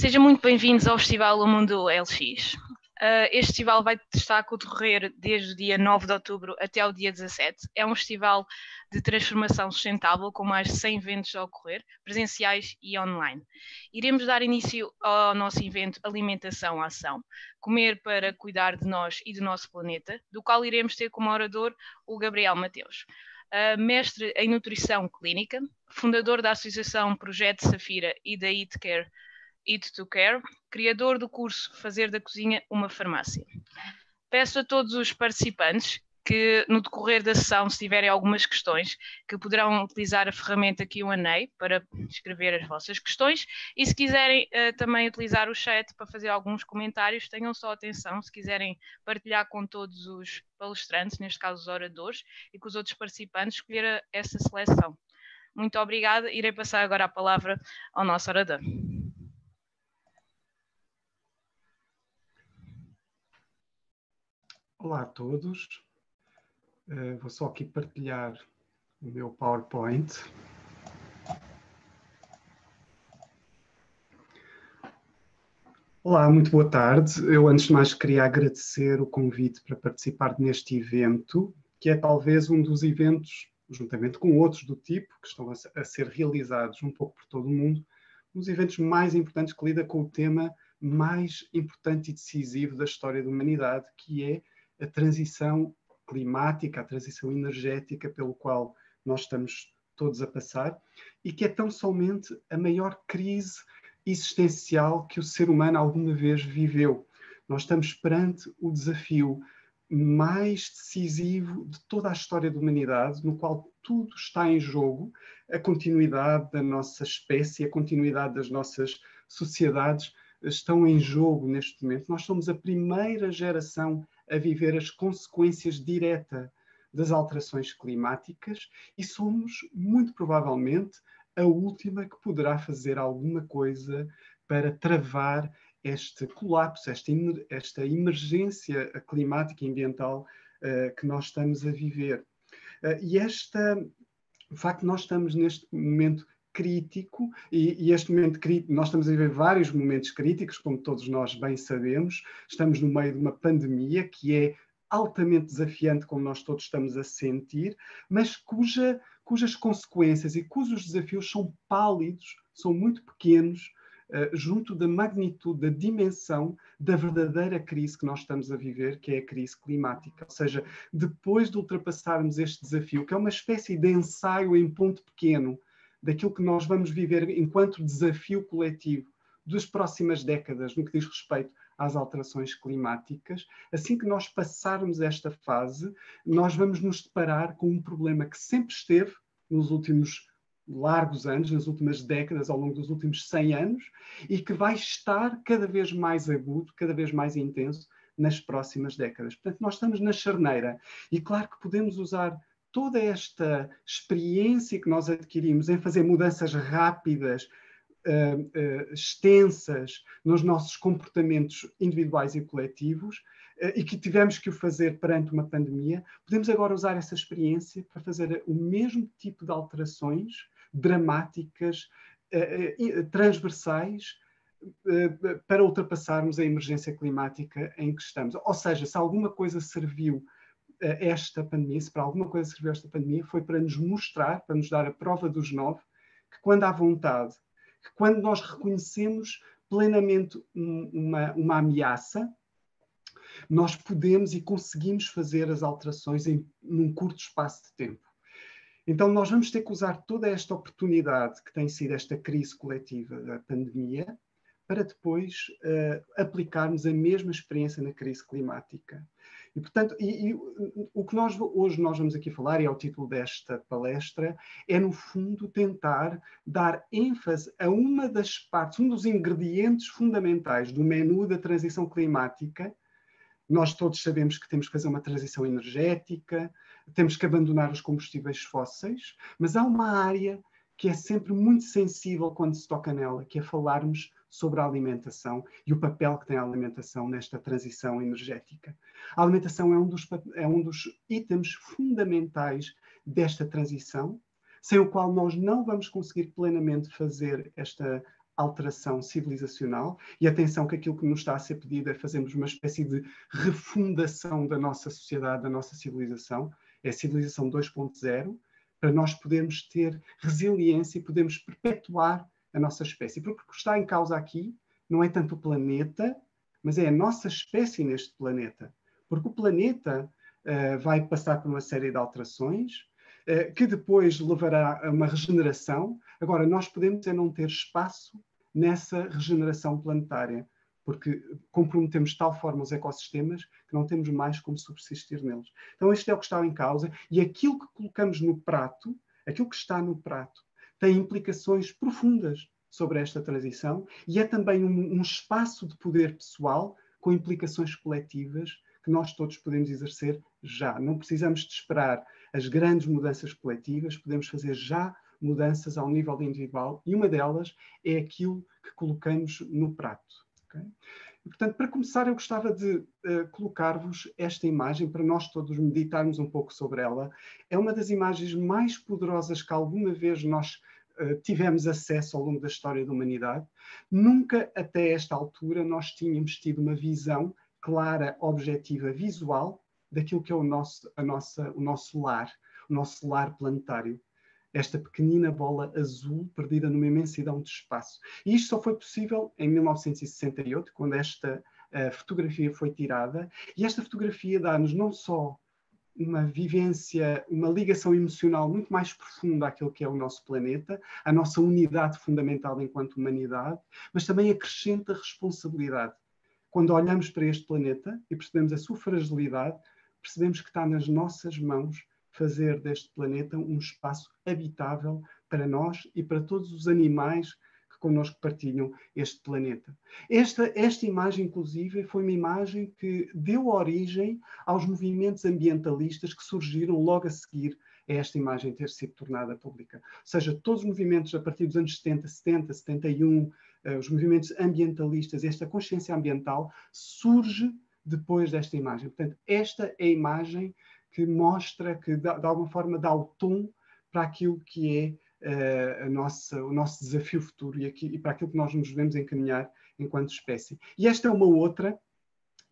Sejam muito bem-vindos ao Festival O Mundo LX. Uh, este festival vai estar a decorrer desde o dia 9 de outubro até o dia 17. É um festival de transformação sustentável com mais de 100 eventos a ocorrer, presenciais e online. Iremos dar início ao nosso evento Alimentação à Ação, Comer para Cuidar de Nós e do Nosso Planeta, do qual iremos ter como orador o Gabriel Mateus. Uh, mestre em Nutrição Clínica, fundador da Associação Projeto Safira e da Eat Care Eat to Care, criador do curso Fazer da Cozinha uma Farmácia. Peço a todos os participantes que no decorrer da sessão, se tiverem algumas questões, que poderão utilizar a ferramenta Q&A para escrever as vossas questões e se quiserem uh, também utilizar o chat para fazer alguns comentários, tenham só atenção, se quiserem partilhar com todos os palestrantes, neste caso os oradores, e com os outros participantes, escolher essa seleção. Muito obrigada, irei passar agora a palavra ao nosso orador. Olá a todos. Uh, vou só aqui partilhar o meu PowerPoint. Olá, muito boa tarde. Eu, antes de mais, queria agradecer o convite para participar neste evento, que é talvez um dos eventos, juntamente com outros do tipo, que estão a ser realizados um pouco por todo o mundo, um dos eventos mais importantes que lida com o tema mais importante e decisivo da história da humanidade, que é a transição climática, a transição energética pelo qual nós estamos todos a passar e que é tão somente a maior crise existencial que o ser humano alguma vez viveu. Nós estamos perante o desafio mais decisivo de toda a história da humanidade, no qual tudo está em jogo, a continuidade da nossa espécie, a continuidade das nossas sociedades estão em jogo neste momento. Nós somos a primeira geração a viver as consequências diretas das alterações climáticas e somos, muito provavelmente, a última que poderá fazer alguma coisa para travar este colapso, esta, emergência climática e ambiental uh, que nós estamos a viver. Uh, e esta, o facto de nós estamos neste momento crítico, e, e, este momento crítico, nós estamos a viver vários momentos críticos, como todos nós bem sabemos, estamos no meio de uma pandemia que é altamente desafiante, como nós todos estamos a sentir, mas cuja, cujas consequências e cujos desafios são pálidos, são muito pequenos, uh, junto da magnitude, da dimensão da verdadeira crise que nós estamos a viver, que é a crise climática. Ou seja, depois de ultrapassarmos este desafio, que é uma espécie de ensaio em ponto pequeno, daquilo que nós vamos viver enquanto desafio coletivo das próximas décadas no que diz respeito às alterações climáticas. Assim que nós passarmos esta fase, nós vamos nos deparar com um problema que sempre esteve nos últimos largos anos, nas últimas décadas, ao longo dos últimos 100 anos, e que vai estar cada vez mais agudo, cada vez mais intenso nas próximas décadas. Portanto, nós estamos na charneira e claro que podemos usar toda esta experiência que nós adquirimos em fazer mudanças rápidas, uh, uh, extensas nos nossos comportamentos individuais e coletivos, uh, e que tivemos que o fazer perante uma pandemia, podemos agora usar essa experiência para fazer o mesmo tipo de alterações dramáticas, transversais, para ultrapassarmos a emergência climática em que estamos. Ou seja, se alguma coisa serviu esta pandemia, se para alguma coisa serviu esta pandemia, foi para nos mostrar, para nos dar a prova dos nove, que quando há vontade, que quando nós reconhecemos plenamente uma, uma ameaça, nós podemos e conseguimos fazer as alterações em num curto espaço de tempo. Então, nós vamos ter que usar toda esta oportunidade que tem sido esta crise coletiva da pandemia para depois uh, aplicarmos a mesma experiência na crise climática. E, portanto, e, e, o que nós hoje nós vamos aqui falar, e é o título desta palestra, é, no fundo, tentar dar ênfase a uma das partes, um dos ingredientes fundamentais do menu da transição climática. Nós todos sabemos que temos que fazer uma transição energética, temos que abandonar os combustíveis fósseis, mas há uma área que é sempre muito sensível quando se toca nela, que é falarmos sobre a alimentação e o papel que tem a alimentação nesta transição energética. A alimentação é um dos, é um dos itens fundamentais desta transição, sem o qual nós não vamos conseguir plenamente fazer esta alteração civilizacional. E atenção que aquilo que nos está a ser pedido é fazermos uma espécie de refundação da nossa sociedade, da nossa civilização. É a civilização 2.0, para nós podermos ter resiliência e podermos perpetuar a nossa espécie. Porque o que está em causa aqui não é tanto o planeta, mas é a nossa espécie neste planeta. Porque o planeta uh, vai passar por uma série de alterações, uh, que depois levará a uma regeneração. Agora, nós podemos é não ter espaço nessa regeneração planetária, porque comprometemos de tal forma os ecossistemas que não temos mais como subsistir neles. Então, este é o que está em causa, e aquilo que colocamos no prato, aquilo que está no prato, tem implicações profundas sobre esta transição e é também um, um espaço de poder pessoal com implicações coletivas que nós todos podemos exercer já. Não precisamos de esperar as grandes mudanças coletivas, podemos fazer já mudanças ao nível individual e uma delas é aquilo que colocamos no prato. Okay? E, portanto, para começar, eu gostava de uh, colocar-vos esta imagem para nós todos meditarmos um pouco sobre ela. É uma das imagens mais poderosas que alguma vez nós uh, tivemos acesso ao longo da história da humanidade. Nunca até esta altura nós tínhamos tido uma visão clara, objetiva, visual daquilo que é o nosso, a nossa, o nosso lar, o nosso lar planetário esta pequenina bola azul perdida numa imensidão de espaço. E isto só foi possível em 1968, quando esta uh, fotografia foi tirada, e esta fotografia dá-nos não só uma vivência, uma ligação emocional muito mais profunda àquilo que é o nosso planeta, a nossa unidade fundamental enquanto humanidade, mas também acrescenta responsabilidade. Quando olhamos para este planeta e percebemos a sua fragilidade, percebemos que está nas nossas mãos fazer deste planeta um espaço habitável para nós e para todos os animais que connosco partilham este planeta. Esta, esta imagem, inclusive, foi uma imagem que deu origem aos movimentos ambientalistas que surgiram logo a seguir a esta imagem ter sido tornada pública. Ou seja, todos os movimentos a partir dos anos 70, 70, 71, uh, os movimentos ambientalistas, esta consciência ambiental surge depois desta imagem. Portanto, esta é a imagem que mostra, que de, alguma forma dá o tom para aquilo que é uh, nossa, o nosso desafio futuro e, aqui, e para aquilo que nós nos devemos encaminhar enquanto espécie. E esta é uma outra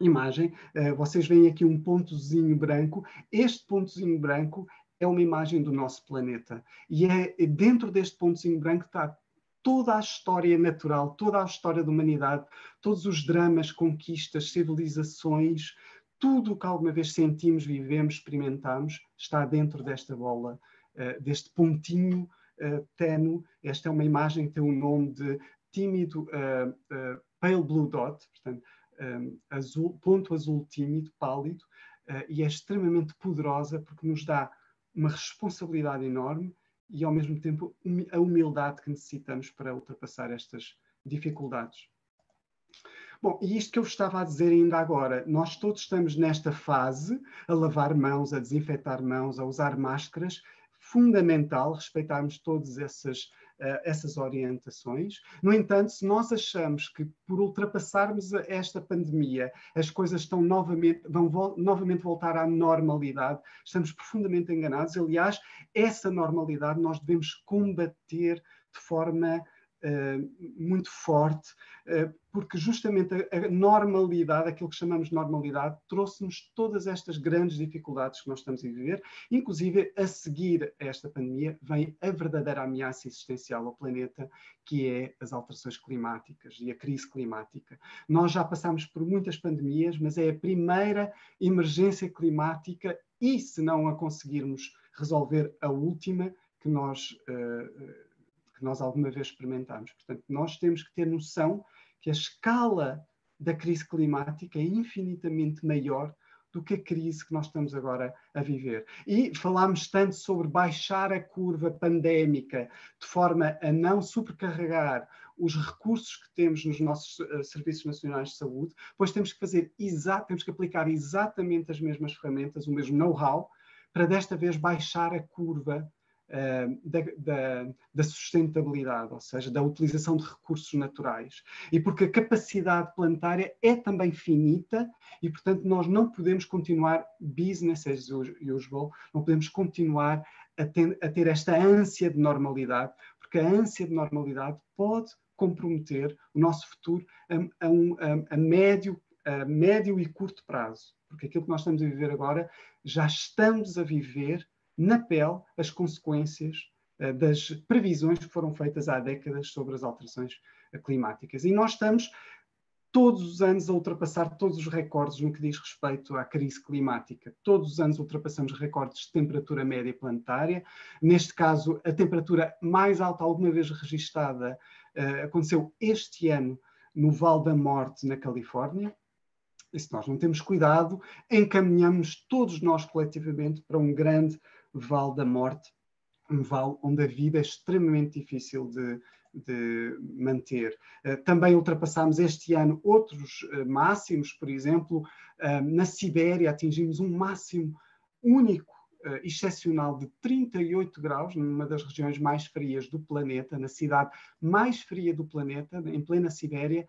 imagem. Uh, vocês veem aqui um pontozinho branco. Este pontozinho branco é uma imagem do nosso planeta. E é dentro deste pontozinho branco está toda a história natural, toda a história da humanidade, todos os dramas, conquistas, civilizações, tudo o que alguma vez sentimos, vivemos, experimentamos, está dentro desta bola, uh, deste pontinho uh, tenue. Esta é uma imagem que tem o nome de tímido uh, pale blue dot, portanto, um, azul, ponto azul tímido, pálido, e é extremamente poderosa porque nos dá uma responsabilidade enorme e, ao mesmo tempo, a humildade que necessitamos para ultrapassar estas dificuldades. Bom, e isto que eu estava a dizer ainda agora, nós todos estamos nesta fase a lavar mãos, a desinfetar mãos, a usar máscaras, fundamental respeitarmos todas essas, uh, essas orientações. No entanto, se nós achamos que por ultrapassarmos esta pandemia as coisas estão novamente, vão vo novamente voltar à normalidade, estamos profundamente enganados. Aliás, essa normalidade nós devemos combater de forma muito forte, uh, porque justamente a, normalidade, aquilo que chamamos de normalidade, trouxe-nos todas estas grandes dificuldades que nós estamos a viver, inclusive a seguir a esta pandemia vem a verdadeira ameaça existencial ao planeta, que é as alterações climáticas e a crise climática. Nós já passamos por muitas pandemias, mas é a primeira emergência climática e se não a conseguirmos resolver a última que nós uh, que nós alguma vez experimentamos. Portanto, nós temos que ter noção que a escala da crise climática é infinitamente maior do que a crise que nós estamos agora a viver. E falámos tanto sobre baixar a curva pandémica de forma a não supercarregar os recursos que temos nos nossos uh, serviços nacionais de saúde, pois temos que fazer temos que aplicar exatamente as mesmas ferramentas, o mesmo know-how, para desta vez baixar a curva da, da, da, sustentabilidade, ou seja, da utilização de recursos naturais. E porque a capacidade planetária é também finita e, portanto, nós não podemos continuar business as usual, não podemos continuar a ter, a ter esta ânsia de normalidade, porque a ânsia de normalidade pode comprometer o nosso futuro a, a, um, a, médio, a médio e curto prazo. Porque aquilo que nós estamos a viver agora, já estamos a viver na pele as consequências uh, das previsões que foram feitas há décadas sobre as alterações climáticas. E nós estamos todos os anos a ultrapassar todos os recordes no que diz respeito à crise climática. Todos os anos ultrapassamos recordes de temperatura média planetária. Neste caso, a temperatura mais alta alguma vez registada uh, aconteceu este ano no Val da Morte, na Califórnia. E se nós não temos cuidado, encaminhamos todos nós coletivamente para um grande Val da Morte, um vale onde a vida é extremamente difícil de, de manter. Eh, também ultrapassámos este ano outros eh, máximos, por exemplo, eh, na Sibéria atingimos um máximo único excepcional de 38 graus, numa das regiões mais frias do planeta, na cidade mais fria do planeta, em plena Sibéria,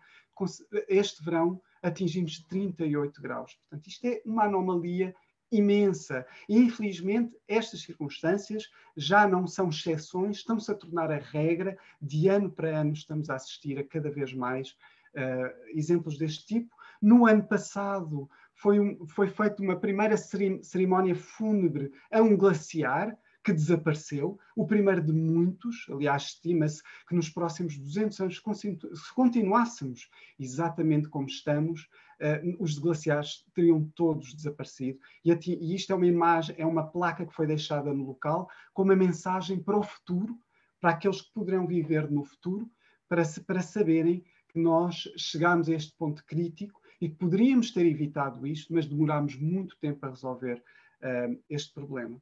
este verão atingimos 38 graus. Portanto, isto é uma anomalia imensa. E, infelizmente, estas circunstâncias já não são exceções, estão-se a tornar a regra. De ano para ano, estamos a assistir a cada vez mais uh, exemplos deste tipo. No ano passado, foi, um, foi feita uma primeira cerimónia fúnebre a um glaciar que desapareceu, o primeiro de muitos, aliás, estima-se que nos próximos 200 anos, se continuássemos exatamente como estamos, uh, os glaciares teriam todos desaparecido. E, e isto é uma imagem, é uma placa que foi deixada no local com uma mensagem para o futuro, para aqueles que poderão viver no futuro, para, se, para saberem que nós chegámos a este ponto crítico e que poderíamos ter evitado isto, mas demorámos muito tempo a resolver uh, este problema.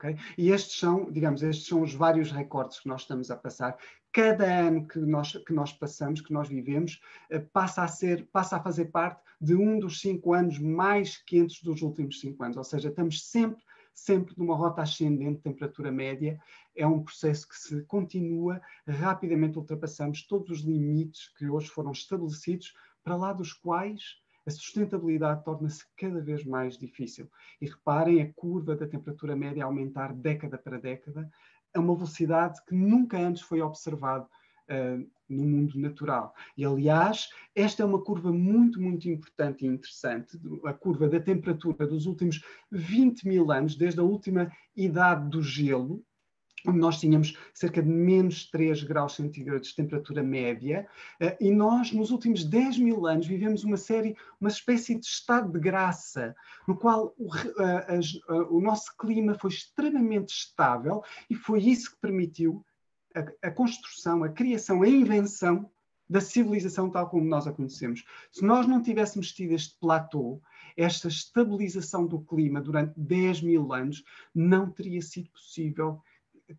Okay? E estes são, digamos, estes são os vários recordes que nós estamos a passar. Cada ano que nós, que nós passamos, que nós vivemos, eh, passa a ser, passa a fazer parte de um dos cinco anos mais quentes dos últimos cinco anos. Ou seja, estamos sempre sempre numa rota ascendente de temperatura média. É um processo que se continua, rapidamente ultrapassamos todos os limites que hoje foram estabelecidos, para lá dos quais a sustentabilidade torna-se cada vez mais difícil. E reparem a curva da temperatura média aumentar década para década a uma velocidade que nunca antes foi observado uh, no mundo natural. E, aliás, esta é uma curva muito, muito importante e interessante, a curva da temperatura dos últimos 20 mil anos, desde a última idade do gelo, nós tínhamos cerca de menos 3 graus centígrados de temperatura média, eh, e nós, nos últimos 10 mil anos, vivemos uma série, uma espécie de estado de graça, no qual o, a, a, o nosso clima foi extremamente estável, e foi isso que permitiu a, a construção, a criação, a invenção da civilização tal como nós a conhecemos. Se nós não tivéssemos tido este platô, esta estabilização do clima durante 10 mil anos, não teria sido possível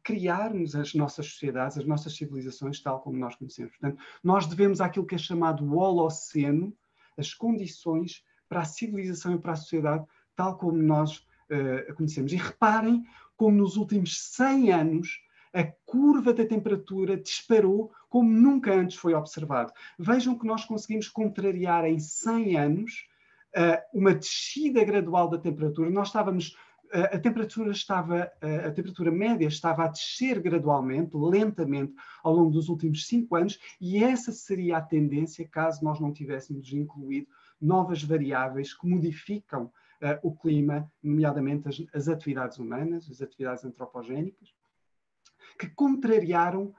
criarmos as nossas sociedades, as nossas civilizações tal como nós conhecemos. Portanto, nós devemos àquilo que é chamado o Holoceno, as condições para a civilização e para a sociedade tal como nós uh, conhecemos. E reparem como nos últimos 100 anos a curva da temperatura disparou como nunca antes foi observado. Vejam que nós conseguimos contrariar em 100 anos uh, uma descida gradual da temperatura. Nós estávamos a temperatura estava, a temperatura média estava a descer gradualmente, lentamente, ao longo dos últimos cinco anos, e essa seria a tendência caso nós não tivéssemos incluído novas variáveis que modificam uh, o clima, nomeadamente as, as, atividades humanas, as atividades antropogénicas, que contrariaram uh,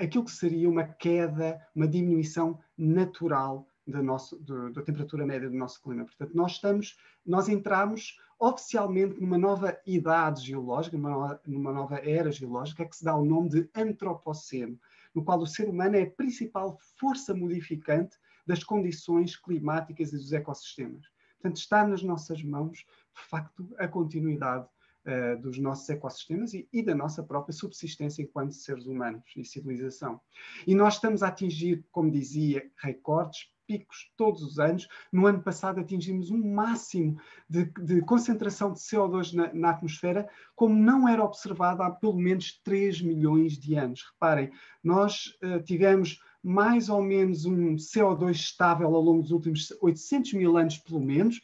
aquilo que seria uma queda, uma diminuição natural da, nosso, do, da temperatura média do nosso clima. Portanto, nós estamos, nós entramos oficialmente numa nova idade geológica, numa nova, numa nova era geológica, que se dá o nome de antropoceno, no qual o ser humano é a principal força modificante das condições climáticas e dos ecossistemas. Portanto, está nas nossas mãos, de facto, a continuidade uh, dos nossos ecossistemas e, e, da nossa própria subsistência enquanto seres humanos e civilização. E nós estamos a atingir, como dizia, recordes picos todos os anos. No ano passado atingimos um máximo de, de concentração de CO2 na, na, atmosfera, como não era observado há pelo menos 3 milhões de anos. Reparem, nós uh, tivemos mais ou menos um CO2 estável ao longo dos últimos 800 mil anos, pelo menos,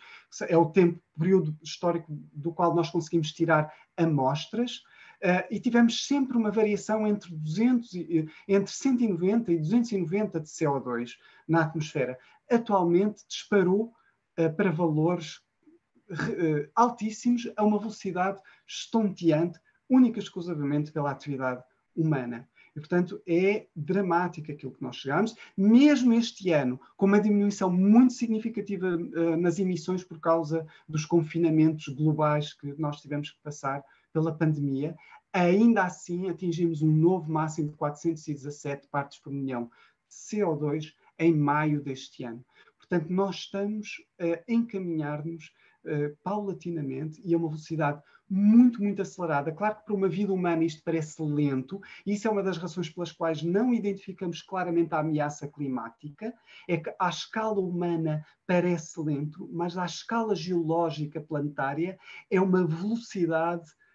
é o tempo, período histórico do qual nós conseguimos tirar amostras. E tivemos sempre uma variação entre, 200, entre 190 e 290 de CO2 na atmosfera. Atualmente disparou para valores altíssimos a uma velocidade estonteante, única e exclusivamente pela atividade humana. E, portanto, é dramático aquilo que nós chegamos, mesmo este ano, com uma diminuição muito significativa uh, nas emissões por causa dos confinamentos globais que nós tivemos que passar pela pandemia, ainda assim atingimos um novo máximo de 417 partes por milhão de CO2 em maio deste ano. Portanto, nós estamos a encaminhar-nos uh, paulatinamente e a uma velocidade muito, muito acelerada. Claro que para uma vida humana isto parece lento, e isso é uma das razões pelas quais não identificamos claramente a ameaça climática, é que à escala humana parece lento, mas à escala geológica planetária é uma velocidade uh,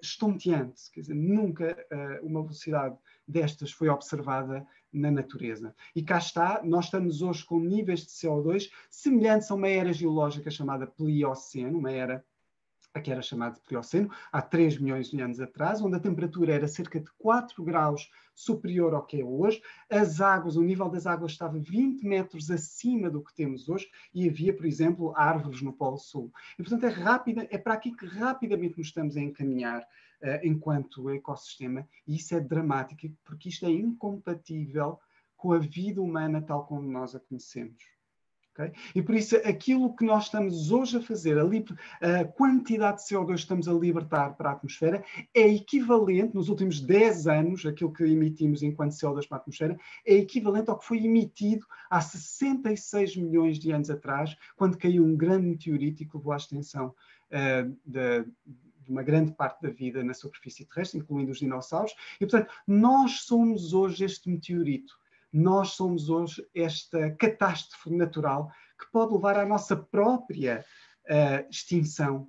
estonteante, quer dizer, nunca uh, uma velocidade destas foi observada na natureza. E cá está, nós estamos hoje com níveis de CO2 semelhantes a uma era geológica chamada Plioceno, uma era que era chamado de Plioceno, há 3 milhões de anos atrás, onde a temperatura era cerca de 4 graus superior ao que é hoje, as águas, o nível das águas estava 20 metros acima do que temos hoje e havia, por exemplo, árvores no Polo Sul. E, portanto, é, rápida, é para aqui que rapidamente nos estamos a encaminhar uh, enquanto ecossistema, e isso é dramático, porque isto é incompatível com a vida humana tal como nós a conhecemos. Okay? E por isso, aquilo que nós estamos hoje a fazer, a, a, quantidade de CO2 que estamos a libertar para a atmosfera, é equivalente, nos últimos 10 anos, aquilo que emitimos enquanto CO2 para a atmosfera, é equivalente ao que foi emitido há 66 milhões de anos atrás, quando caiu um grande meteorito e que levou à extensão uh, de, de uma grande parte da vida na superfície terrestre, incluindo os dinossauros. E, portanto, nós somos hoje este meteorito nós somos hoje esta catástrofe natural que pode levar à nossa própria uh, extinção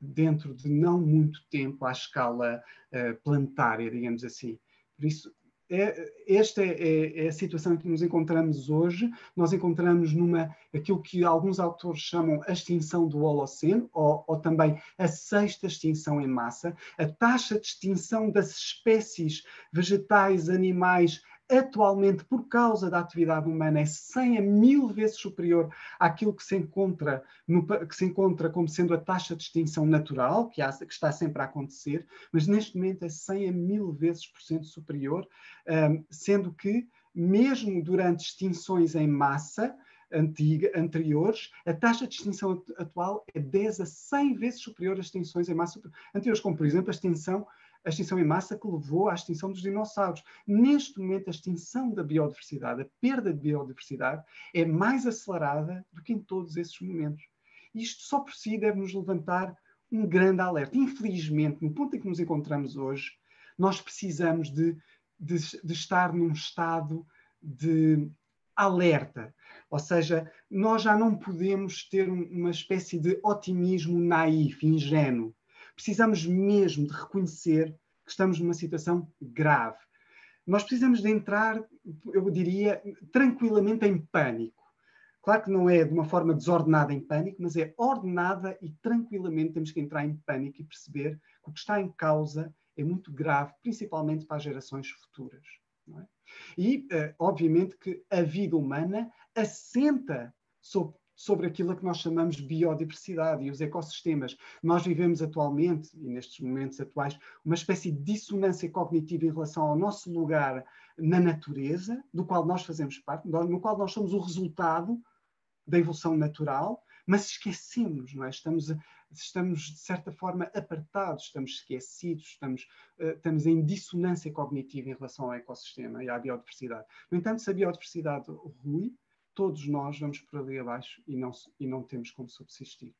dentro de não muito tempo à escala uh, planetária, digamos assim. Por isso, é, esta é, é, é, a situação em que nos encontramos hoje. Nós encontramos numa aquilo que alguns autores chamam a extinção do Holoceno, ou, ou também a sexta extinção em massa. A taxa de extinção das espécies vegetais, animais, atualmente, por causa da atividade humana, é 100 a mil vezes superior àquilo que se encontra, no, que se encontra como sendo a taxa de extinção natural, que, há, que, está sempre a acontecer, mas neste momento é 100 a mil vezes por cento superior, um, sendo que, mesmo durante extinções em massa, antiga, anteriores, a taxa de extinção atual é 10 a 100 vezes superior às extinções em massa anteriores, como por exemplo a extinção a extinção em massa que levou à extinção dos dinossauros. Neste momento, a extinção da biodiversidade, a perda de biodiversidade, é mais acelerada do que em todos esses momentos. Isto só por si deve nos levantar um grande alerta. Infelizmente, no ponto em que nos encontramos hoje, nós precisamos de, de, de estar num estado de alerta. Ou seja, nós já não podemos ter uma espécie de otimismo naif, ingênuo precisamos mesmo de reconhecer que estamos numa situação grave. Nós precisamos de entrar, eu diria, tranquilamente em pânico. Claro que não é de uma forma desordenada em pânico, mas é ordenada e tranquilamente temos que entrar em pânico e perceber que o que está em causa é muito grave, principalmente para as gerações futuras. É? E, uh, obviamente, que a vida humana assenta sobre sobre aquilo que nós chamamos de biodiversidade e os ecossistemas. Nós vivemos atualmente, e nestes momentos atuais, uma espécie de dissonância cognitiva em relação ao nosso lugar na natureza, do qual nós fazemos parte, no qual nós somos o resultado da evolução natural, mas esquecemos, não é? Estamos, estamos de certa forma apartados, estamos esquecidos, estamos, uh, estamos em dissonância cognitiva em relação ao ecossistema e à biodiversidade. No entanto, se a biodiversidade rui, todos nós vamos por ali abaixo e não, e não temos como subsistir.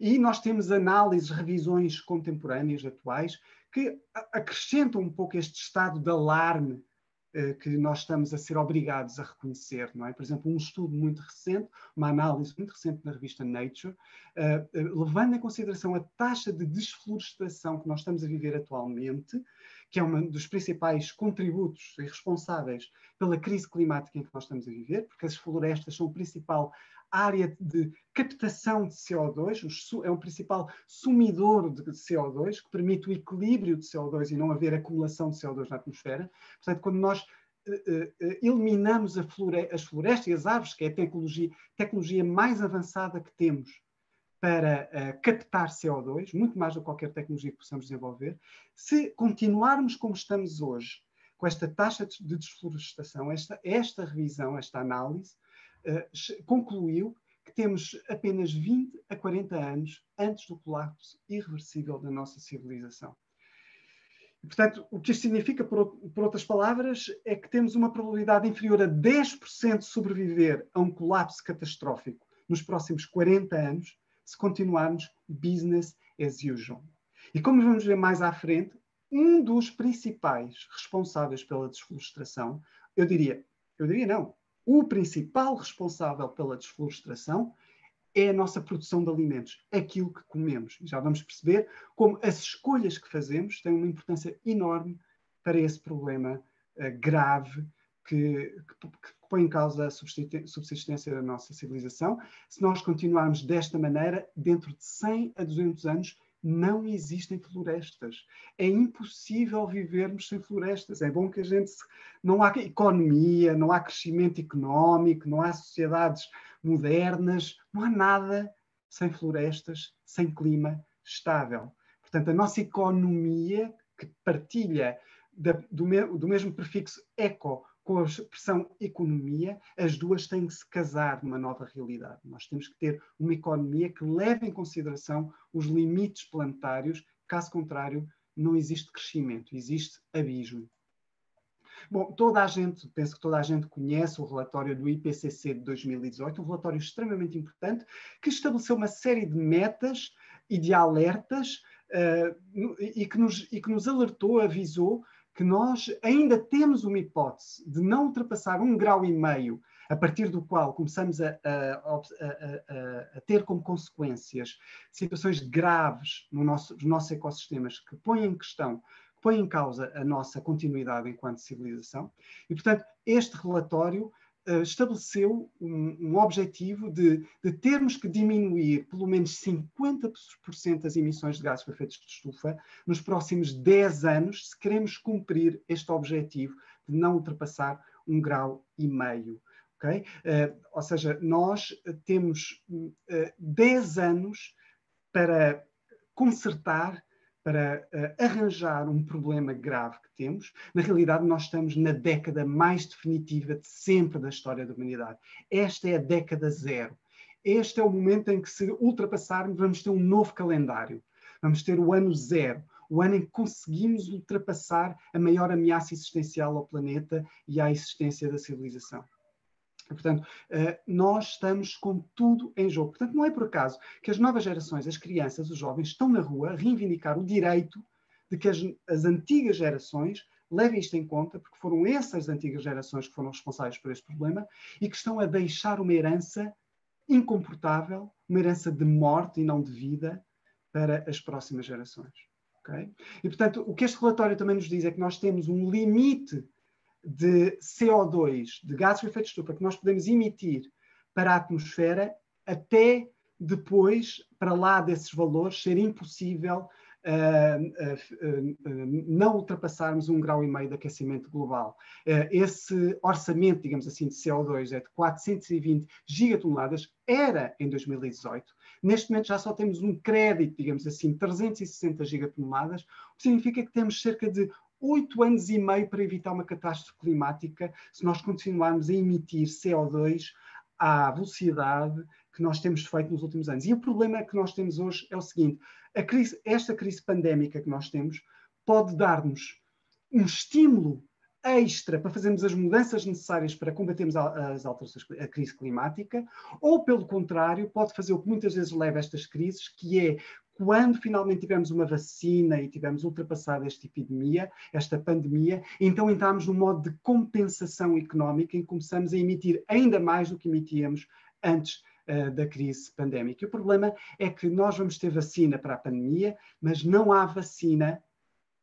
E nós temos análises, revisões contemporâneas, atuais, que acrescentam um pouco este estado de alarme eh, que nós estamos a ser obrigados a reconhecer, não é? Por exemplo, um estudo muito recente, uma análise muito recente na revista Nature, uh, uh, levando em consideração a taxa de desflorestação que nós estamos a viver atualmente, que é um dos principais contributos e responsáveis pela crise climática em que nós estamos a viver, porque as florestas são o principal área de captação de CO2, é o principal sumidor de CO2, que permite o equilíbrio de CO2 e não haver acumulação de CO2 na atmosfera. Portanto, quando nós uh, uh, eliminamos flore as florestas e as árvores, que é a tecnologia, tecnologia mais avançada que temos para uh, captar CO2, muito mais do que qualquer tecnologia que possamos desenvolver, se continuarmos como estamos hoje, com esta taxa de desflorestação, esta, esta revisão, esta análise, uh, concluiu que temos apenas 20 a 40 anos antes do colapso irreversível da nossa civilização. E, portanto, o que isto significa, por, por, outras palavras, é que temos uma probabilidade inferior a 10% de sobreviver a um colapso catastrófico nos próximos 40 anos, se continuarmos business as usual. E como vamos ver mais à frente, um dos principais responsáveis pela desflorestação, eu diria, eu diria não, o principal responsável pela desflorestação é a nossa produção de alimentos, aquilo que comemos. Já vamos perceber como as escolhas que fazemos têm uma importância enorme para esse problema uh, grave que, que, que, põe em causa a subsistência da nossa civilização. Se nós continuarmos desta maneira, dentro de 100 a 200 anos, não existem florestas. É impossível vivermos sem florestas. É bom que a gente. Não há economia, não há crescimento económico, não há sociedades modernas, não há nada sem florestas, sem clima estável. Portanto, a nossa economia, que partilha da, do, me, do mesmo prefixo eco com a expressão economia, as duas têm que se casar numa nova realidade. Nós temos que ter uma economia que leve em consideração os limites planetários, caso contrário, não existe crescimento, existe abismo. Bom, toda a gente, penso que toda a gente conhece o relatório do IPCC de 2018, um relatório extremamente importante, que estabeleceu uma série de metas e de alertas uh, e, que nos, e que nos alertou, avisou que nós ainda temos uma hipótese de não ultrapassar um grau e meio, a partir do qual começamos a, a, a, a ter como consequências situações graves no nosso, nos nossos ecossistemas que põem em questão, põem em causa a nossa continuidade enquanto civilização. E, portanto, este relatório uh, estabeleceu um, um objetivo de, de, termos que diminuir pelo menos 50% as emissões de gases com efeitos de estufa nos próximos 10 anos, se queremos cumprir este objetivo de não ultrapassar um grau e meio. Okay? Uh, ou seja, nós temos uh, 10 anos para consertar para uh, arranjar um problema grave que temos. Na realidade, nós estamos na década mais definitiva de sempre da história da humanidade. Esta é a década zero. Este é o momento em que, se ultrapassarmos, vamos ter um novo calendário. Vamos ter o ano zero, o ano em que conseguimos ultrapassar a maior ameaça existencial ao planeta e à existência da civilização. Portanto, eh, nós estamos com tudo em jogo. Portanto, não é por acaso que as novas gerações, as crianças, os jovens, estão na rua a reivindicar o direito de que as, as antigas gerações levem isto em conta, porque foram essas antigas gerações que foram responsáveis por este problema e que estão a deixar uma herança incomportável, uma herança de morte e não de vida para as próximas gerações. Okay? E, portanto, o que este relatório também nos diz é que nós temos um limite de CO2, de gases de efeito de estufa, que nós podemos emitir para a atmosfera até depois, para lá desses valores, ser impossível uh, uh, uh, não ultrapassarmos um grau e meio de aquecimento global. esse orçamento, digamos assim, de CO2 é de 420 gigatoneladas, era em 2018. Neste momento já só temos um crédito, digamos assim, 360 gigatoneladas, o que significa que temos cerca de oito anos e meio para evitar uma catástrofe climática se nós continuarmos a emitir CO2 à velocidade que nós temos feito nos últimos anos. E o problema que nós temos hoje é o seguinte: crise, esta crise pandémica que nós temos pode dar-nos um estímulo extra para fazermos as mudanças necessárias para combatermos as alterações, a crise climática, ou pelo contrário, pode fazer o que muitas vezes leva a estas crises, que é quando finalmente tivermos uma vacina e tivermos ultrapassado esta epidemia, esta pandemia, então entramos num modo de compensação económica que começamos a emitir ainda mais do que emitíamos antes uh, da crise pandémica. E o problema é que nós vamos ter vacina para a pandemia, mas não há vacina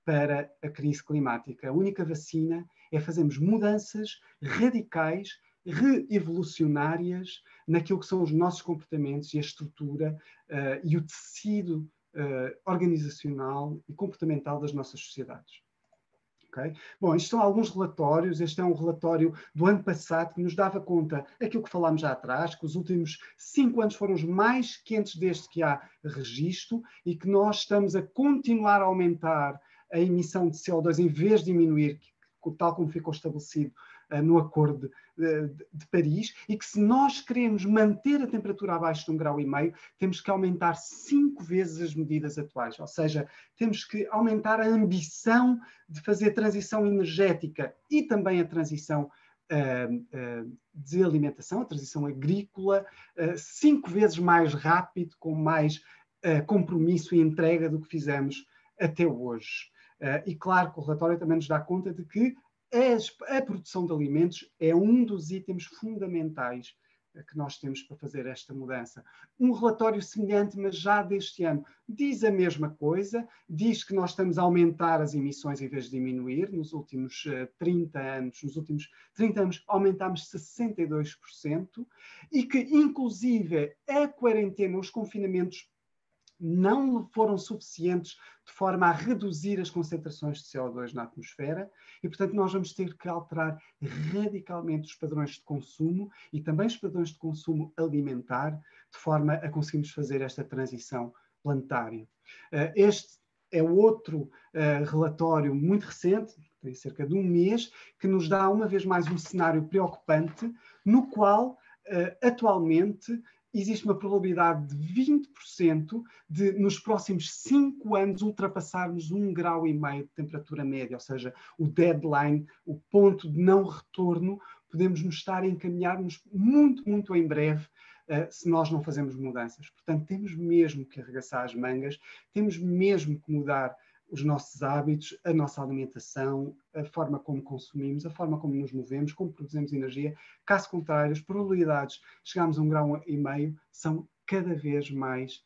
para a crise climática. A única vacina é fazermos mudanças radicais, reevolucionárias naquilo que são os nossos comportamentos e a estrutura uh, e o tecido uh, organizacional e comportamental das nossas sociedades. Okay? Bom, isto são alguns relatórios. Este é um relatório do ano passado que nos dava conta daquilo que falámos já atrás, que os últimos cinco anos foram os mais quentes desde que há registro e que nós estamos a continuar a aumentar a emissão de CO2 em vez de diminuir, tal como ficou estabelecido uh, no Acordo de, Paris, e que se nós queremos manter a temperatura abaixo de um grau e meio, temos que aumentar cinco vezes as medidas atuais, ou seja, temos que aumentar a ambição de fazer transição energética e também a transição uh, uh, de alimentação, a transição agrícola, cinco vezes mais rápido, com mais compromisso e entrega do que fizemos até hoje. Uh, e claro que o relatório também nos dá conta de que a, produção de alimentos é um dos itens fundamentais uh, que nós temos para fazer esta mudança. Um relatório semelhante, mas já deste ano, diz a mesma coisa, diz que nós estamos a aumentar as emissões em vez de diminuir. Nos últimos uh, 30 anos, nos últimos 30 anos, aumentámos 62%, e que, inclusive, a quarentena, os confinamentos não foram suficientes de forma a reduzir as concentrações de CO2 na atmosfera e, portanto, nós vamos ter que alterar radicalmente os padrões de consumo e também os padrões de consumo alimentar, de forma a conseguirmos fazer esta transição planetária. Uh, este é outro uh, relatório muito recente, tem cerca de um mês, que nos dá uma vez mais um cenário preocupante, no qual uh, atualmente existe uma probabilidade de 20% de, nos próximos 5 anos, ultrapassarmos um grau e meio de temperatura média, ou seja, o deadline, o ponto de não retorno, podemos nos estar a encaminhar-nos muito, muito em breve Uh, se nós não fazemos mudanças. Portanto, temos mesmo que arregaçar as mangas, temos mesmo que mudar os nossos hábitos, a nossa alimentação, a forma como consumimos, a forma como nos movemos, como produzimos energia. Caso contrário, as probabilidades de chegarmos a um grau e meio são cada vez mais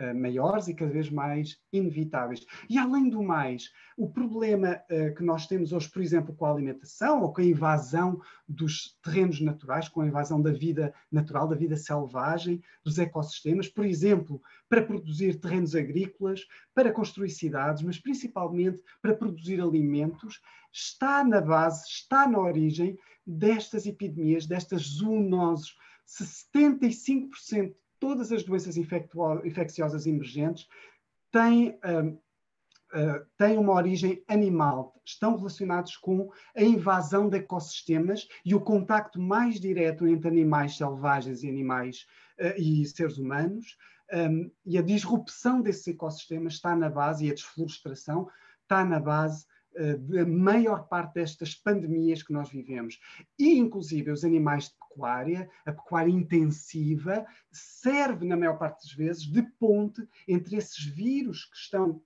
uh, maiores e cada vez mais inevitáveis. E além do mais, o problema uh, que nós temos hoje, por exemplo, com a alimentação ou com a invasão dos terrenos naturais, com a invasão da vida natural, da vida selvagem, dos ecossistemas, por exemplo, para produzir terrenos agrícolas, para construir cidades, mas principalmente para produzir alimentos, está na base, está na origem destas epidemias, destas zoonoses. 75% todas as doenças infecciosas emergentes têm, uh, uh, têm uma origem animal, estão relacionados com a invasão de ecossistemas e o contacto mais direto entre animais selvagens e animais uh, e seres humanos. Um, e a disrupção desses ecossistemas está na base, e a desflorestação está na base da maior parte destas pandemias que nós vivemos. E, inclusive, os animais de pecuária, a pecuária intensiva, serve, na maior parte das vezes, de ponte entre esses vírus que estão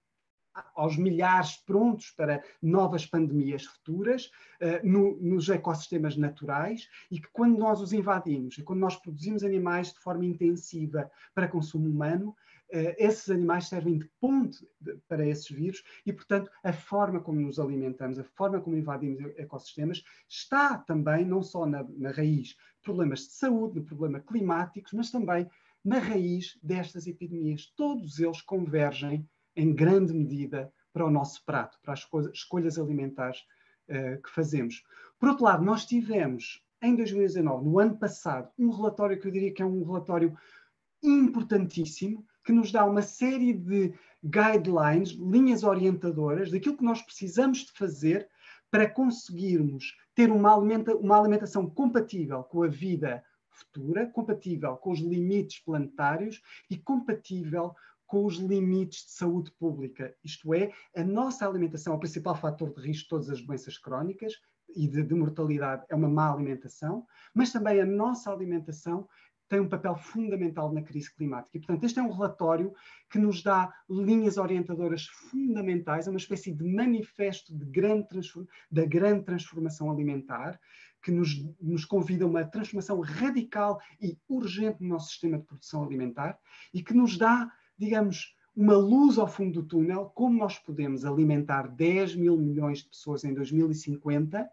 aos milhares prontos para novas pandemias futuras uh, no, nos ecossistemas naturais e que quando nós os invadimos e quando nós produzimos animais de forma intensiva para consumo humano, esses animais servem de ponte para esses vírus e, portanto, a forma como nos alimentamos, a forma como invadimos ecossistemas está também não só na, na raiz problemas de saúde, de problemas climáticos, mas também na raiz destas epidemias. Todos eles convergem em grande medida para o nosso prato, para as escolhas alimentares uh, que fazemos. Por outro lado, nós tivemos em 2019, no ano passado, um relatório que eu diria que é um relatório importantíssimo, que nos dá uma série de guidelines, linhas orientadoras daquilo que nós precisamos de fazer para conseguirmos ter uma, alimenta uma alimentação compatível com a vida futura, compatível com os limites planetários e compatível com os limites de saúde pública. Isto é, a nossa alimentação é o principal fator de risco de todas as doenças crónicas e de, de mortalidade é uma má alimentação, mas também a nossa alimentação tem um papel fundamental na crise climática. E, portanto, este é um relatório que nos dá linhas orientadoras fundamentais, é uma espécie de manifesto de grande da grande transformação alimentar, que nos, nos convida a uma transformação radical e urgente no nosso sistema de produção alimentar e que nos dá, digamos, uma luz ao fundo do túnel, como nós podemos alimentar 10 mil milhões de pessoas em 2050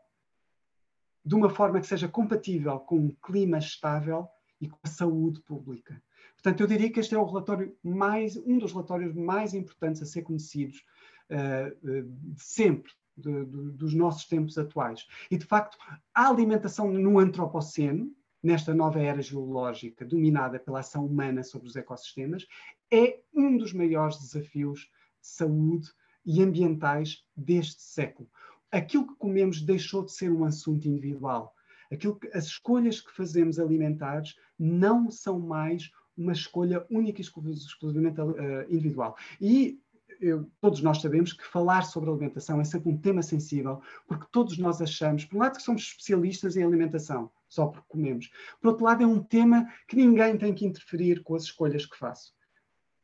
de uma forma que seja compatível com um clima estável e com a saúde pública. Portanto, eu diria que este é o relatório mais, um dos relatórios mais importantes a ser conhecidos uh, uh, sempre de, de, dos nossos tempos atuais. E, de facto, a alimentação no antropoceno, nesta nova era geológica dominada pela ação humana sobre os ecossistemas, é um dos maiores desafios de saúde e ambientais deste século. Aquilo que comemos deixou de ser um assunto individual. Aquilo que, as escolhas que fazemos alimentares não são mais uma escolha única e exclusivamente uh, individual. E eu, todos nós sabemos que falar sobre alimentação é sempre um tema sensível, porque todos nós achamos, por um lado, que somos especialistas em alimentação, só porque comemos. Por outro lado, é um tema que ninguém tem que interferir com as escolhas que faço.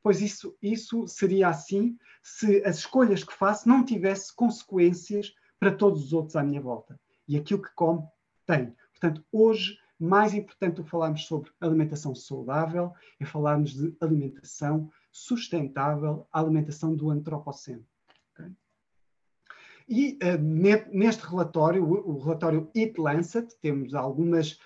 Pois isso, isso seria assim se as escolhas que faço não tivesse consequências para todos os outros à minha volta. E aquilo que como tem. Portanto, hoje, mais importante do que falarmos sobre alimentação saudável é falarmos de alimentação sustentável, a alimentação do antropoceno. Okay? E uh, neste relatório, o, o relatório Eat Lancet, temos algumas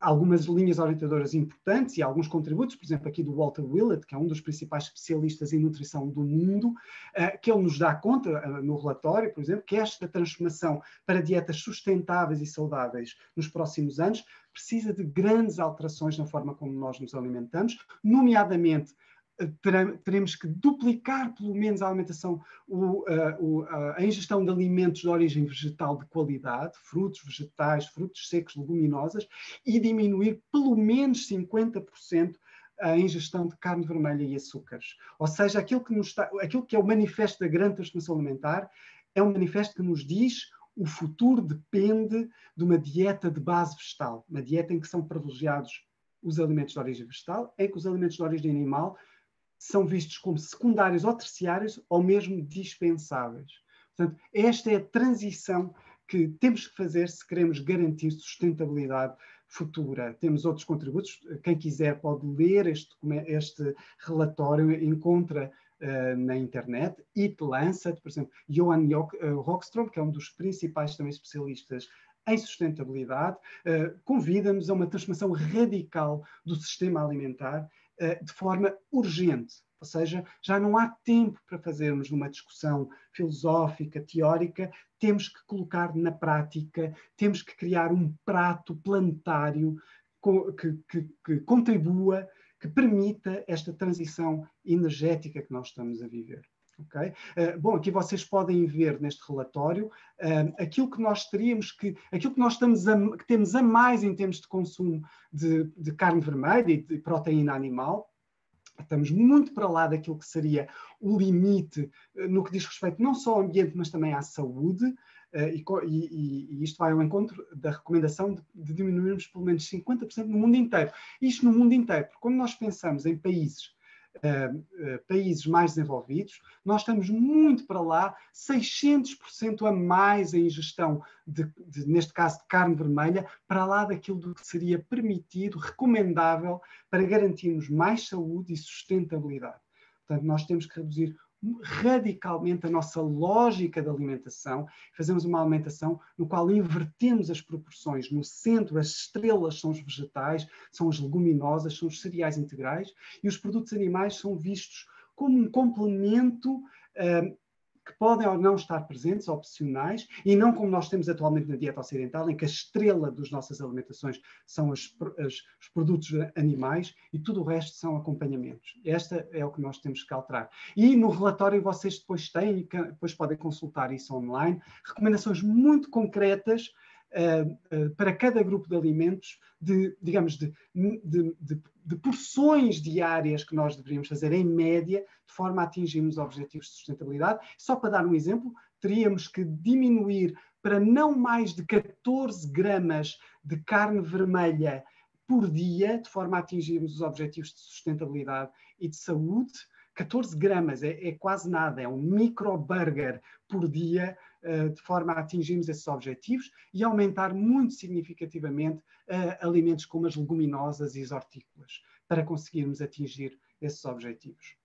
algumas linhas orientadoras importantes e alguns contributos, por exemplo, aqui do Walter Willett, que é um dos principais especialistas em nutrição do mundo, uh, que ele nos dá conta uh, no relatório, por exemplo, que esta transformação para dietas sustentáveis e saudáveis nos próximos anos precisa de grandes alterações na forma como nós nos alimentamos, nomeadamente teremos que duplicar pelo menos a alimentação, o, o, a ingestão de alimentos de origem vegetal de qualidade, frutos, vegetais, frutos secos, leguminosas, e diminuir pelo menos 50% a ingestão de carne vermelha e açúcares. Ou seja, aquilo que, está, aquilo que é o manifesto da grande transformação alimentar é um manifesto que nos diz o futuro depende de uma dieta de base vegetal, uma dieta em que são privilegiados os alimentos de origem vegetal, em que os alimentos de origem animal são vistos como secundários ou terciários ou mesmo dispensáveis. Portanto, esta é a transição que temos que fazer se queremos garantir sustentabilidade futura. Temos outros contributos. Quem quiser pode ler este, este relatório, encontra uh, na internet. It Lancet, por exemplo, Johan eh, que é um dos principais também especialistas em sustentabilidade, uh, convida-nos a uma transformação radical do sistema alimentar de forma urgente. Ou seja, já não há tempo para fazermos uma discussão filosófica, teórica, temos que colocar na prática, temos que criar um prato planetário que, que, que contribua, que permita esta transição energética que nós estamos a viver. Okay? Uh, bom, aqui vocês podem ver neste relatório uh, aquilo que nós teríamos que, aquilo que nós estamos a, que temos a mais em termos de consumo de, de carne vermelha e de proteína animal, estamos muito para lá daquilo que seria o limite uh, no que diz respeito não só ao ambiente, mas também à saúde, e, e, e, isto vai ao encontro da recomendação de, de, diminuirmos pelo menos 50% no mundo inteiro. Isto no mundo inteiro, porque quando nós pensamos em países países mais desenvolvidos, nós estamos muito para lá, 600% a mais em ingestão, de, de, neste caso de carne vermelha, para lá daquilo do que seria permitido, recomendável, para garantirmos mais saúde e sustentabilidade. Portanto, nós temos que reduzir radicalmente a nossa lógica de alimentação, fazemos uma alimentação no qual invertemos as proporções. No centro, as estrelas são os vegetais, são as leguminosas, são os cereais integrais, e os produtos animais são vistos como um complemento uh, que podem ou não estar presentes, opcionais, e não como nós temos atualmente na dieta ocidental, em que a estrela das nossas alimentações são as, as, os produtos animais e tudo o resto são acompanhamentos. Esta é o que nós temos que alterar. E no relatório vocês depois têm, depois podem consultar isso online, recomendações muito concretas para cada grupo de alimentos, de, digamos, de, de, de, de, porções diárias que nós deveríamos fazer em média, de forma a atingirmos objetivos de sustentabilidade. Só para dar um exemplo, teríamos que diminuir para não mais de 14 gramas de carne vermelha por dia, de forma a atingirmos os objetivos de sustentabilidade e de saúde. 14 gramas é, é quase nada, é um micro burger por dia eh, de forma a atingirmos esses objetivos e aumentar muito significativamente uh, alimentos como as leguminosas e as hortícolas, para conseguirmos atingir esses objetivos.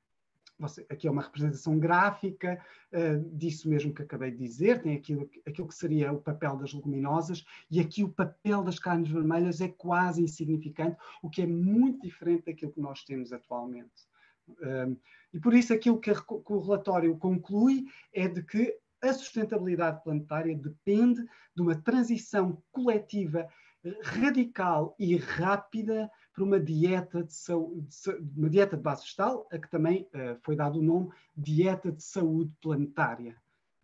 você, aqui é uma representação gráfica uh, disso mesmo que acabei de dizer, tem aquilo, aquilo que seria o papel das leguminosas, e aqui o papel das carnes vermelhas é quase insignificante, o que é muito diferente daquilo que nós temos atualmente. Uh, e por isso aquilo que, que o relatório conclui é de que a sustentabilidade planetária depende de uma transição coletiva radical e rápida para uma dieta de, saúde, uma dieta de base vegetal, a que também uh, foi dado o nome dieta de saúde planetária.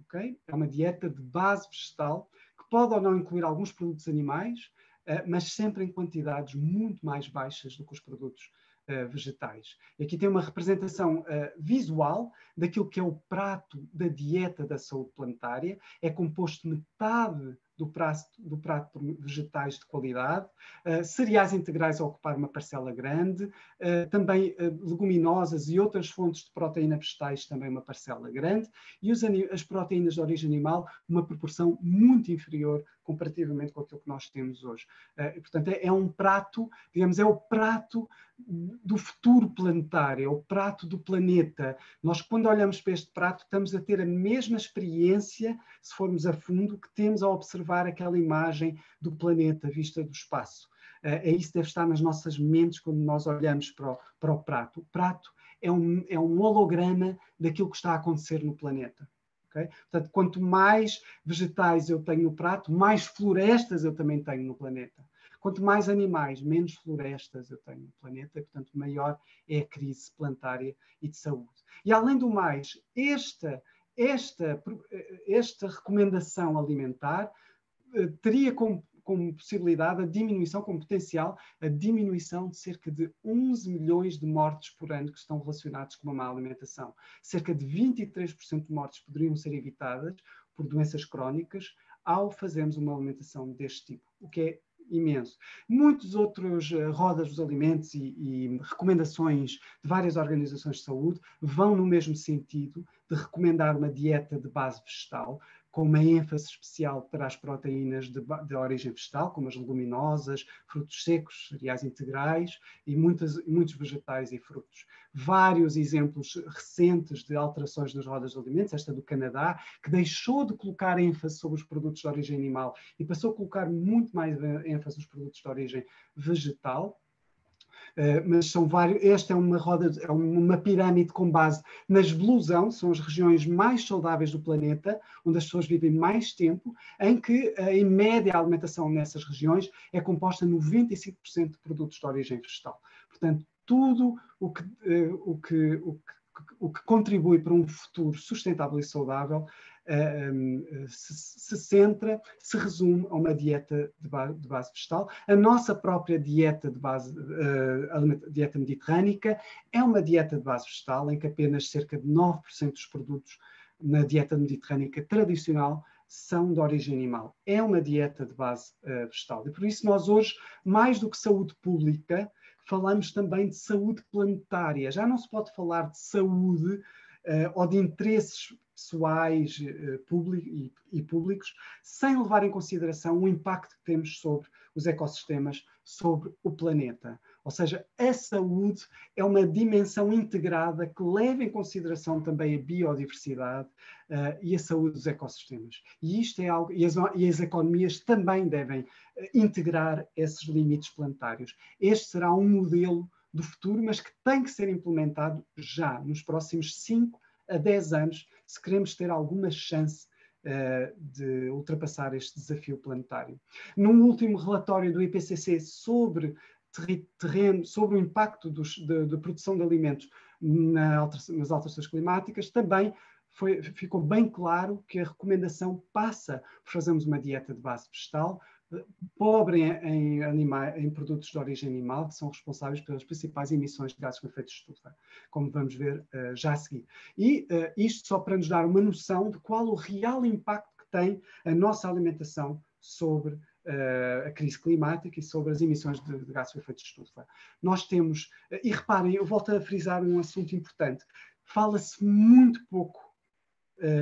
Okay? É uma dieta de base vegetal que pode ou não incluir alguns produtos animais, uh, mas sempre em quantidades muito mais baixas do que os produtos vegetais. E aqui tem uma representação visual daquilo que é o prato da dieta da saúde planetária. É composto metade do prato, do prato por vegetais de qualidade, uh, cereais integrais a ocupar uma parcela grande, uh, também uh, leguminosas e outras fontes de proteína vegetais também uma parcela grande, e os, as proteínas de origem animal uma proporção muito inferior comparativamente com aquilo que nós temos hoje. E, portanto, é, é um prato, digamos, é o prato do futuro planetário, é o prato do planeta. Nós, quando olhamos para este prato, estamos a ter a mesma experiência, se formos a fundo, que temos a observar aquela imagem do planeta vista do espaço. É isso que deve estar nas nossas mentes quando nós olhamos para o, para o prato. O prato é um, é um holograma daquilo que está a acontecer no planeta. Okay? Portanto, quanto mais vegetais eu tenho no prato, mais florestas eu também tenho no planeta. Quanto mais animais, menos florestas eu tenho no planeta, portanto, maior é a crise plantária e de saúde. E além do mais, esta, esta, esta recomendação alimentar eh, teria como, como possibilidade a diminuição, como potencial, a diminuição de cerca de 11 milhões de mortes por ano que estão relacionados com uma má alimentação. Cerca de 23% de mortes poderiam ser evitadas por doenças crónicas ao fazermos uma alimentação deste tipo, o que é imenso. Muitos outros uh, rodas dos alimentos e, e, recomendações de várias organizações de saúde vão no mesmo sentido de recomendar uma dieta de base vegetal, com uma ênfase especial para as proteínas de, de, origem vegetal, como as leguminosas, frutos secos, cereais integrais e muitas, muitos vegetais e frutos. Vários exemplos recentes de alterações nas rodas de alimentos, esta do Canadá, que deixou de colocar ênfase sobre os produtos de origem animal e passou a colocar muito mais ênfase nos produtos de origem vegetal, mas são vários. Esta é uma roda, é uma pirâmide com base na blusão, são as regiões mais saudáveis do planeta, onde as pessoas vivem mais tempo, em que, uh, em média, a alimentação nessas regiões é composta 95% de produtos de origem vegetal. Portanto, tudo o que, uh, o que, o que o que contribui para um futuro sustentável e saudável se, se, centra, se resume a uma dieta de, ba de, base vegetal. A nossa própria dieta de base, uh, dieta mediterrânica, é uma dieta de base vegetal em que apenas cerca de 9% dos produtos na dieta mediterrânica tradicional são de origem animal. É uma dieta de base vegetal. E por isso nós hoje, mais do que saúde pública, falamos também de saúde planetária. Já não se pode falar de saúde ou de interesses pessoais uh, e, e, públicos, sem levar em consideração o impacto que temos sobre os ecossistemas, sobre o planeta. Ou seja, a saúde é uma dimensão integrada que leva em consideração também a biodiversidade uh, e a saúde dos ecossistemas. E isto é algo, e as, e as economias também devem uh, integrar esses limites planetários. Este será um modelo do futuro, mas que tem que ser implementado já, nos próximos 5 a 10 anos, se queremos ter alguma chance uh, de ultrapassar este desafio planetário. Num último relatório do IPCC sobre terreno, sobre o impacto da produção de alimentos na nas alterações climáticas, também foi, ficou bem claro que a recomendação passa por fazermos uma dieta de base vegetal, pobre em, anima, em, produtos de origem animal, que são responsáveis pelas principais emissões de gases com efeito de estufa, como vamos ver uh, já a seguir. E uh, isto só para nos dar uma noção de qual o real impacto que tem a nossa alimentação sobre uh, a crise climática e sobre as emissões de, de gases com efeito de estufa. Nós temos, e reparem, eu volto a frisar um assunto importante, fala-se muito pouco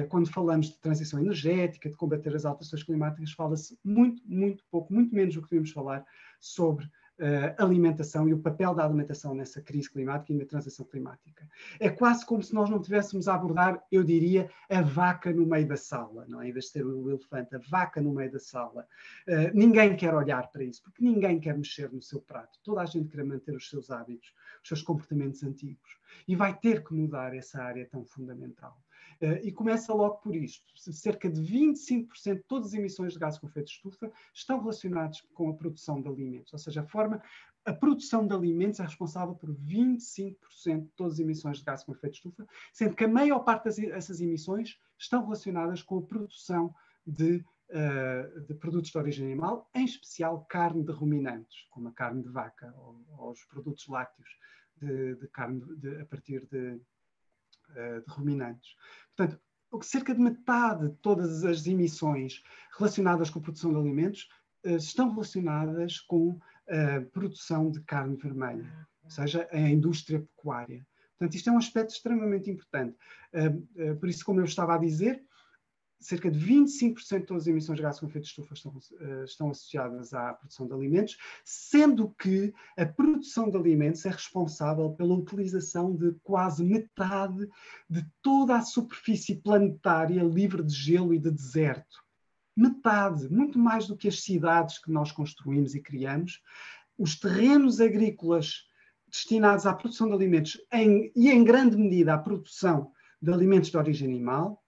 quando falamos de transição energética, de combater as alterações climáticas, fala-se muito, muito pouco, muito menos do que devíamos falar sobre uh, alimentação e o papel da alimentação nessa crise climática e na transição climática. É quase como se nós não tivéssemos a abordar, eu diria, a vaca no meio da sala, não é? Em vez de ser o elefante, a vaca no meio da sala. Uh, ninguém quer olhar para isso, porque ninguém quer mexer no seu prato. Toda a gente quer manter os seus hábitos, os seus comportamentos antigos. E vai ter que mudar essa área tão fundamental. Uh, e começa logo por isto. Cerca de 25% de todas as emissões de gases com efeito de estufa estão relacionadas com a produção de alimentos, ou seja, a forma a produção de alimentos é responsável por 25% de todas as emissões de gases com efeito de estufa, sendo que a maior parte dessas emissões estão relacionadas com a produção de, uh, de, produtos de origem animal, em especial carne de ruminantes, como a carne de vaca ou, ou os produtos lácteos de, de carne de, a partir de, de ruminantes. Portanto, cerca de metade de todas as emissões relacionadas com a produção de alimentos uh, estão relacionadas com a produção de carne vermelha, ou seja, a indústria pecuária. Portanto, isto é um aspecto extremamente importante. Uh, por isso, como eu estava a dizer, cerca de 25% de todas as emissões de gases com efeito de estufa estão, uh, estão, associadas à produção de alimentos, sendo que a produção de alimentos é responsável pela utilização de quase metade de toda a superfície planetária livre de gelo e de deserto. Metade, muito mais do que as cidades que nós construímos e criamos, os terrenos agrícolas destinados à produção de alimentos em, e, em grande medida, à produção de alimentos de origem animal,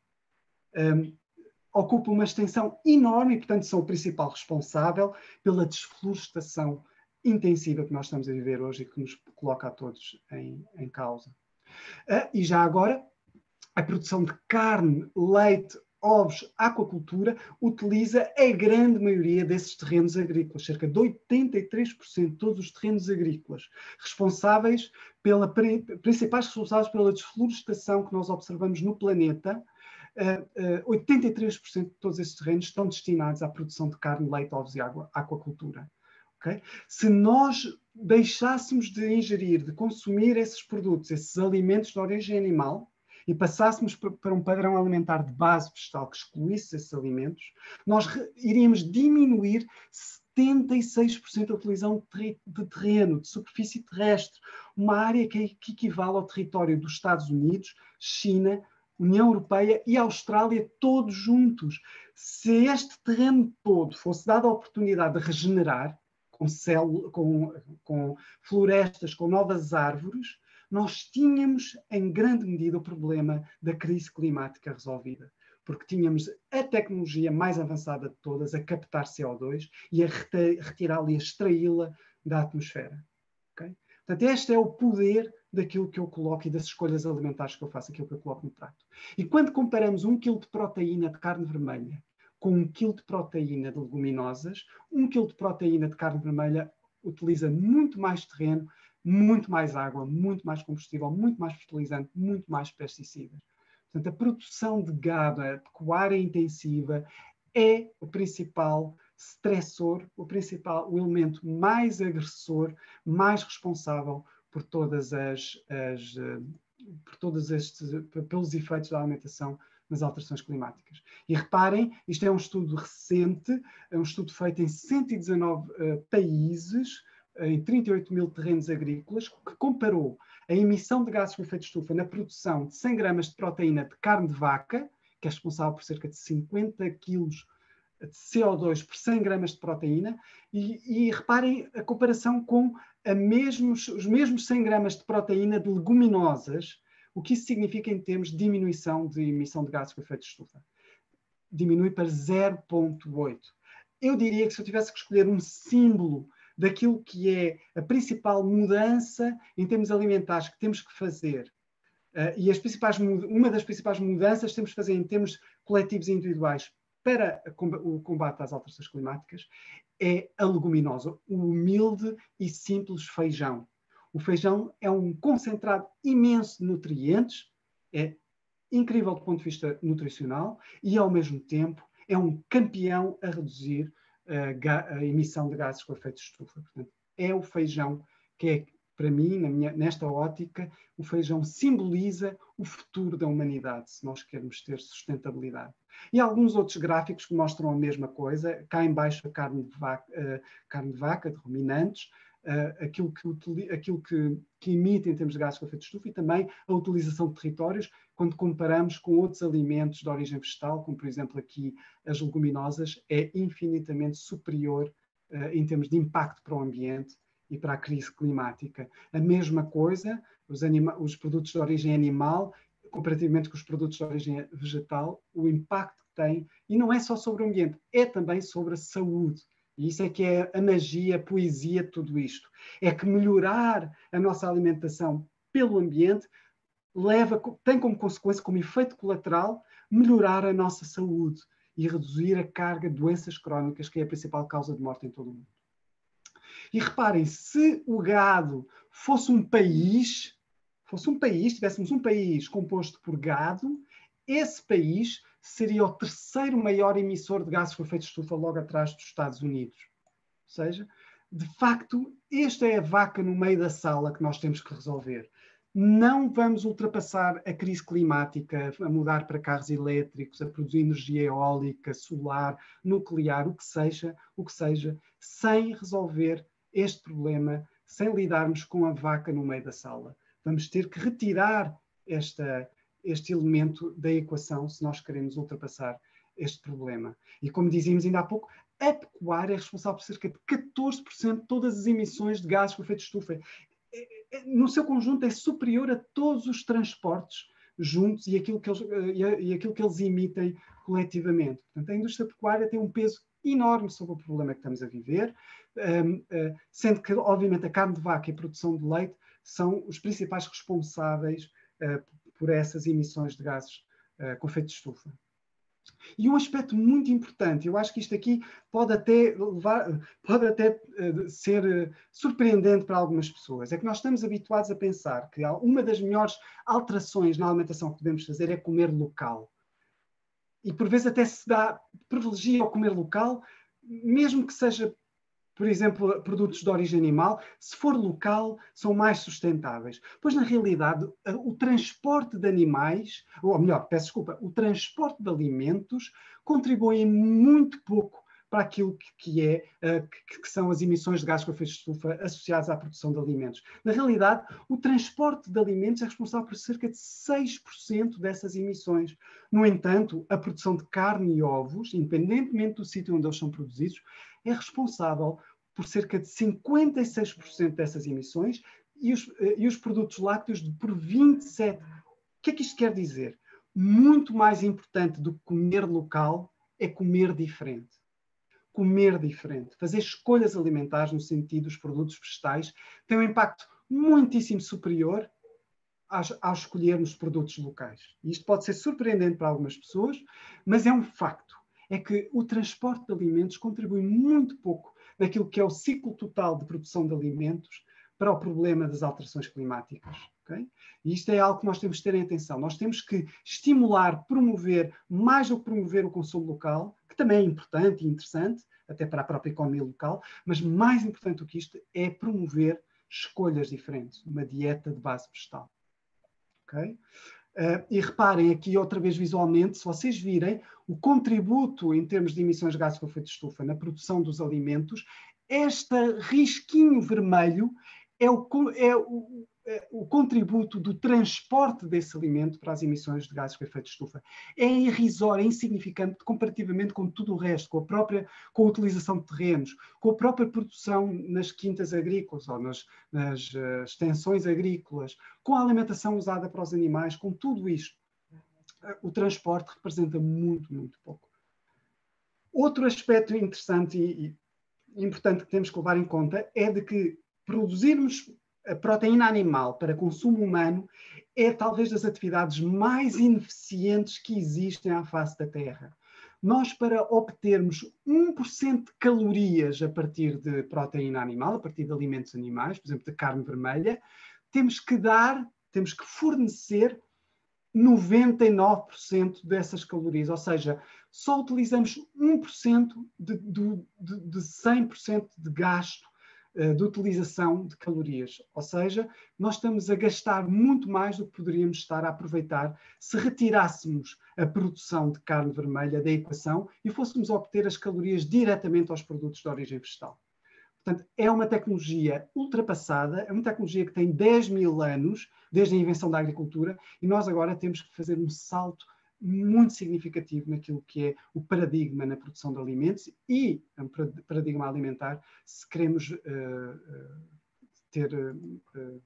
um, ocupam uma extensão enorme e, portanto, são o principal responsável pela desflorestação intensiva que nós estamos a viver hoje e que nos coloca a todos em, em causa. Uh, e já agora, a produção de carne, leite, ovos, aquacultura, utiliza a grande maioria desses terrenos agrícolas, cerca de 83% de todos os terrenos agrícolas, responsáveis pela, principais responsáveis pela desflorestação que nós observamos no planeta. Uh, uh, 83% de todos esses terrenos estão destinados à produção de carne, leite, ovos e água, aquacultura. Okay? Se nós deixássemos de ingerir, de consumir esses produtos, esses alimentos de origem animal, e passássemos para um padrão alimentar de base vegetal que excluísse esses alimentos, nós iríamos diminuir 76% a utilização de terreno, de superfície terrestre, uma área que, que equivale ao território dos Estados Unidos, China, União Europeia e Austrália, todos juntos. Se este terreno todo fosse dado a oportunidade de regenerar, com, com, com florestas, com novas árvores, nós tínhamos, em grande medida, o problema da crise climática resolvida, porque tínhamos a tecnologia mais avançada de todas a captar CO2 e a retirá-la e a extraí-la da atmosfera. Portanto, este é o poder daquilo que eu coloco e das escolhas alimentares que eu faço, aquilo que eu coloco no prato. E quando comparamos um quilo de proteína de carne vermelha com um quilo de proteína de leguminosas, um quilo de proteína de carne vermelha utiliza muito mais terreno, muito mais água, muito mais combustível, muito mais fertilizante, muito mais pesticidas. Portanto, a produção de gado, a pecuária intensiva, é o principal stressor, o principal, o elemento mais agressor, mais responsável por todas as, as eh, por todos estes, pelos efeitos da alimentação nas alterações climáticas. E reparem, isto é um estudo recente, é um estudo feito em 119 uh, eh, países, em 38 mil terrenos agrícolas, que comparou a emissão de gases com efeito estufa na produção de 100 gramas de proteína de carne de vaca, que é responsável por cerca de 50 quilos de CO2 por 100 gramas de proteína, e, e reparem a comparação com a mesmos, os mesmos 100 gramas de proteína de leguminosas, o que isso significa em termos de diminuição de emissão de gases com efeito de estufa. Diminui para 0,8. Eu diria que se eu tivesse que escolher um símbolo daquilo que é a principal mudança em termos alimentares que temos que fazer. Uh, e as principais, uma das principais mudanças que temos que fazer em termos coletivos e individuais para o combate às alterações climáticas é a leguminosa, o humilde e simples feijão. O feijão é um concentrado imenso de nutrientes, é incrível do ponto de vista nutricional e, ao mesmo tempo, é um campeão a reduzir a emissão de gases com efeito de estufa. Portanto, é o feijão que é, para mim, minha, nesta ótica, o feijão simboliza o futuro da humanidade, se nós queremos ter sustentabilidade. E alguns outros gráficos que mostram a mesma coisa. Cá embaixo a carne de vaca, carne de, vaca de ruminantes, aquilo, que, aquilo que, que emite em termos de gases com efeito de estufa e também a utilização de territórios quando comparamos com outros alimentos de origem vegetal, como por exemplo aqui as leguminosas, é infinitamente superior uh, em termos de impacto para o ambiente e para a crise climática. A mesma coisa, os, os produtos de origem animal, comparativamente com os produtos de origem vegetal, o impacto que tem, e não é só sobre o ambiente, é também sobre a saúde. E isso é que é a magia, a poesia de tudo isto. É que melhorar a nossa alimentação pelo ambiente leva, tem como consequência, como efeito colateral, melhorar a nossa saúde e reduzir a carga de doenças crónicas, que é a principal causa de morte em todo o mundo. E reparem, se o gado fosse um país, fosse um país, tivéssemos um país composto por gado, esse país seria o terceiro maior emissor de gases com efeito de estufa logo atrás dos Estados Unidos. Ou seja, de facto, esta é a vaca no meio da sala que nós temos que resolver. Não vamos ultrapassar a crise climática, a mudar para carros elétricos, a produzir energia eólica, solar, nuclear, o que seja, o que seja, sem resolver este problema, sem lidarmos com a vaca no meio da sala. Vamos ter que retirar esta, este elemento da equação se nós queremos ultrapassar este problema. E como dizíamos ainda há pouco, a pecuária é responsável por cerca de 14% de todas as emissões de gases com efeito de estufa. É, é, no seu conjunto é superior a todos os transportes juntos e aquilo que eles, eh, e aquilo que eles emitem coletivamente. Portanto, a indústria pecuária tem um peso enorme sobre o problema que estamos a viver, ehm, eh, sendo que, obviamente, a carne de vaca e a produção de leite são os principais responsáveis eh, por essas emissões de gases uh, com efeito de estufa. E um aspecto muito importante, eu acho que isto aqui pode até, levar, pode até uh, ser surpreendente para algumas pessoas, é que nós estamos habituados a pensar que uma das melhores alterações na alimentação que devemos fazer é comer local. E por vezes até se dá privilegia ao comer local, mesmo que seja por exemplo, produtos de origem animal, se for local, são mais sustentáveis. Pois, na realidade, o transporte de animais, ou melhor, peço desculpa, o transporte de alimentos contribui muito pouco para aquilo que, é, que, são as emissões de gás com efeito de estufa associadas à produção de alimentos. Na realidade, o transporte de alimentos é responsável por cerca de 6% dessas emissões. No entanto, a produção de carne e ovos, independentemente do sítio onde eles são produzidos, é responsável por cerca de 56% dessas emissões e os, eh, e os produtos lácteos por 27%. O que é que isto quer dizer? Muito mais importante do que comer local é comer diferente. Comer diferente, fazer escolhas alimentares no sentido dos produtos vegetais tem um impacto muitíssimo superior ao escolhermos produtos locais. Isto pode ser surpreendente para algumas pessoas, mas é um facto. É que o transporte de alimentos contribui muito pouco daquilo que é o ciclo total de produção de alimentos para o problema das alterações climáticas. Okay? E isto é algo que nós temos que ter em atenção. Nós temos que estimular, promover, mais do que promover o consumo local, que também é importante e interessante, até para a própria economia local, mas mais importante do que isto é promover escolhas diferentes, uma dieta de base vegetal. Okay? Uh, e reparem aqui outra vez visualmente, se vocês virem o contributo em termos de emissões de gases com efeito de estufa na produção dos alimentos, este risquinho vermelho é o, é o, o contributo do transporte desse alimento para as emissões de gases com efeito de estufa. É irrisório, é insignificante comparativamente com tudo o resto, com a própria com a utilização de terrenos, com a própria produção nas quintas agrícolas ou nas, nas uh, extensões agrícolas, com a alimentação usada para os animais, com tudo isto. Uh, o transporte representa muito, muito pouco. Outro aspecto interessante e, e importante que temos que levar em conta é de que produzirmos a proteína animal para consumo humano é talvez das atividades mais ineficientes que existem à face da Terra. Nós, para obtermos 1% de calorias a partir de proteína animal, a partir de alimentos animais, por exemplo, de carne vermelha, temos que dar, temos que fornecer 99% dessas calorias, ou seja, só utilizamos 1% de, de, de, de 100% de gasto de utilização de calorias. Ou seja, nós estamos a gastar muito mais do que poderíamos estar a aproveitar se retirássemos a produção de carne vermelha da equação e fôssemos obter as calorias diretamente aos produtos de origem vegetal. Portanto, é uma tecnologia ultrapassada, é uma tecnologia que tem 10 mil anos desde a invenção da agricultura e nós agora temos que fazer um salto muito significativo naquilo que é o paradigma na produção de alimentos e um paradigma alimentar se queremos uh, ter uh,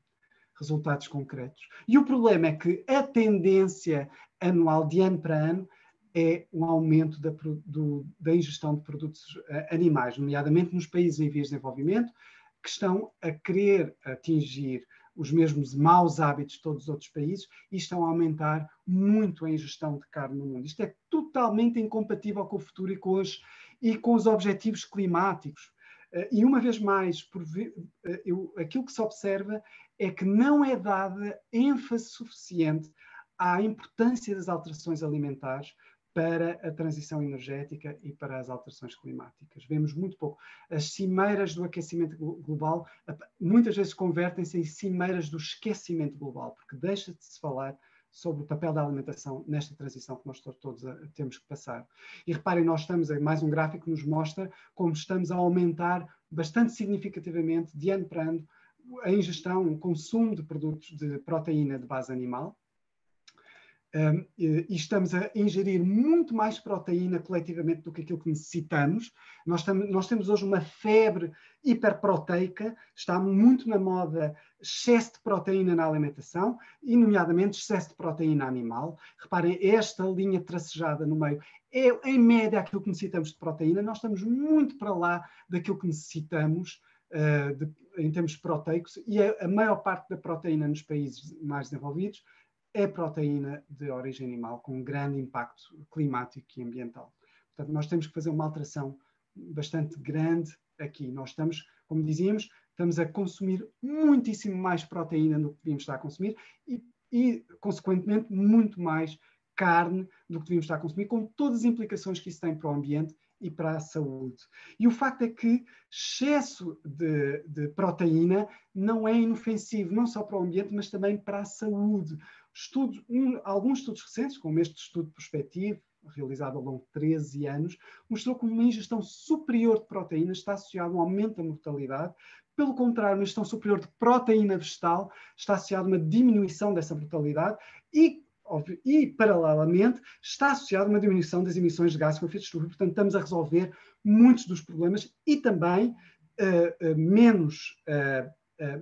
resultados concretos. E o problema é que a tendência anual, de ano para ano, é um aumento da, do, da ingestão de produtos animais, nomeadamente nos países em vias de desenvolvimento, que estão a querer atingir os mesmos maus hábitos de todos os outros países e estão a aumentar muito a ingestão de carne no mundo. Isto é totalmente incompatível com o futuro e com os, e com os objetivos climáticos. Eh, e uma vez mais, por, eh, eu, aquilo que se observa é que não é dada ênfase suficiente à importância das alterações alimentares para a transição energética e para as alterações climáticas. Vemos muito pouco. As cimeiras do aquecimento global muitas vezes convertem-se em cimeiras do esquecimento global, porque deixa de se falar sobre o papel da alimentação nesta transição que nós todos temos que passar. E reparem, nós estamos, mais um gráfico que nos mostra como estamos a aumentar bastante significativamente, de ano para ano, a ingestão, o consumo de produtos de proteína de base animal, um, e estamos a ingerir muito mais proteína coletivamente do que aquilo que necessitamos. Nós, nós temos hoje uma febre hiperproteica, está muito na moda excesso de proteína na alimentação, e nomeadamente excesso de proteína animal. Reparem, esta linha tracejada no meio é, em média, aquilo que necessitamos de proteína. Nós estamos muito para lá daquilo que necessitamos uh, de, em termos proteicos, e a, a maior parte da proteína nos países mais desenvolvidos é proteína de origem animal com grande impacto climático e ambiental. Portanto, nós temos que fazer uma alteração bastante grande aqui. Nós estamos, como dizíamos, estamos a consumir muitíssimo mais proteína do que devíamos estar a consumir e, e, consequentemente, muito mais carne do que devíamos estar a consumir, com todas as implicações que isso tem para o ambiente e para a saúde. E o facto é que excesso de, de proteína não é inofensivo, não só para o ambiente, mas também para a saúde. Estudos, um, alguns estudos recentes, como este estudo prospectivo, realizado ao longo de 13 anos, mostrou que uma ingestão superior de proteínas está associada a um aumento da mortalidade. Pelo contrário, uma ingestão superior de proteína vegetal está associada a uma diminuição dessa mortalidade e, e paralelamente, está associada a uma diminuição das emissões de gases com efeito estufa. Portanto, estamos a resolver muitos dos problemas e também uh, uh, menos uh,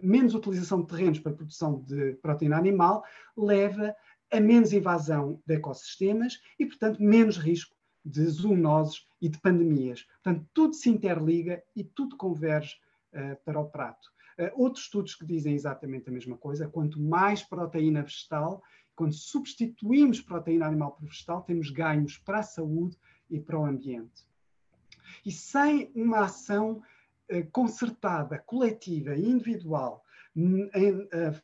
menos utilização de terrenos para produção de proteína animal leva a menos invasão de ecossistemas e, portanto, menos risco de zoonoses e de pandemias. Portanto, tudo se interliga e tudo converge uh, para o prato. Uh, outros estudos que dizem exatamente a mesma coisa, quanto mais proteína vegetal, quando substituímos proteína animal por vegetal, temos ganhos para a saúde e para o ambiente. E sem uma ação eh, concertada, coletiva e individual,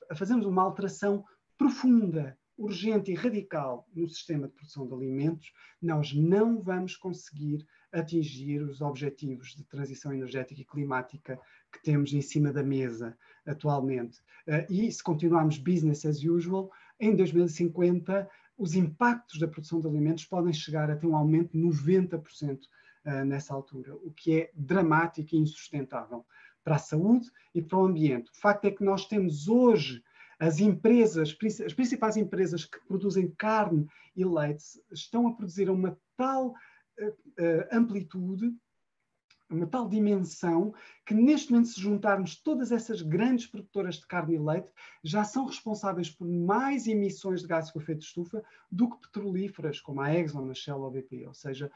a fazermos uma alteração profunda, urgente e radical no sistema de produção de alimentos, nós não vamos conseguir atingir os objetivos de transição energética e climática que temos em cima da mesa atualmente. Eh, e se continuarmos business as usual, em 2050 os impactos da produção de alimentos podem chegar a ter um aumento de 90% uh, nessa altura, o que é dramático e insustentável para a saúde e para o ambiente. O facto é que nós temos hoje as empresas, as principais empresas que produzem carne e leite, estão a produzir uma tal uh, amplitude uma tal dimensão que neste momento se juntarmos todas essas grandes produtoras de carne e leite já são responsáveis por mais emissões de gases com efeito de estufa do que petrolíferas como a Exxon, a Shell ou a BP, ou seja,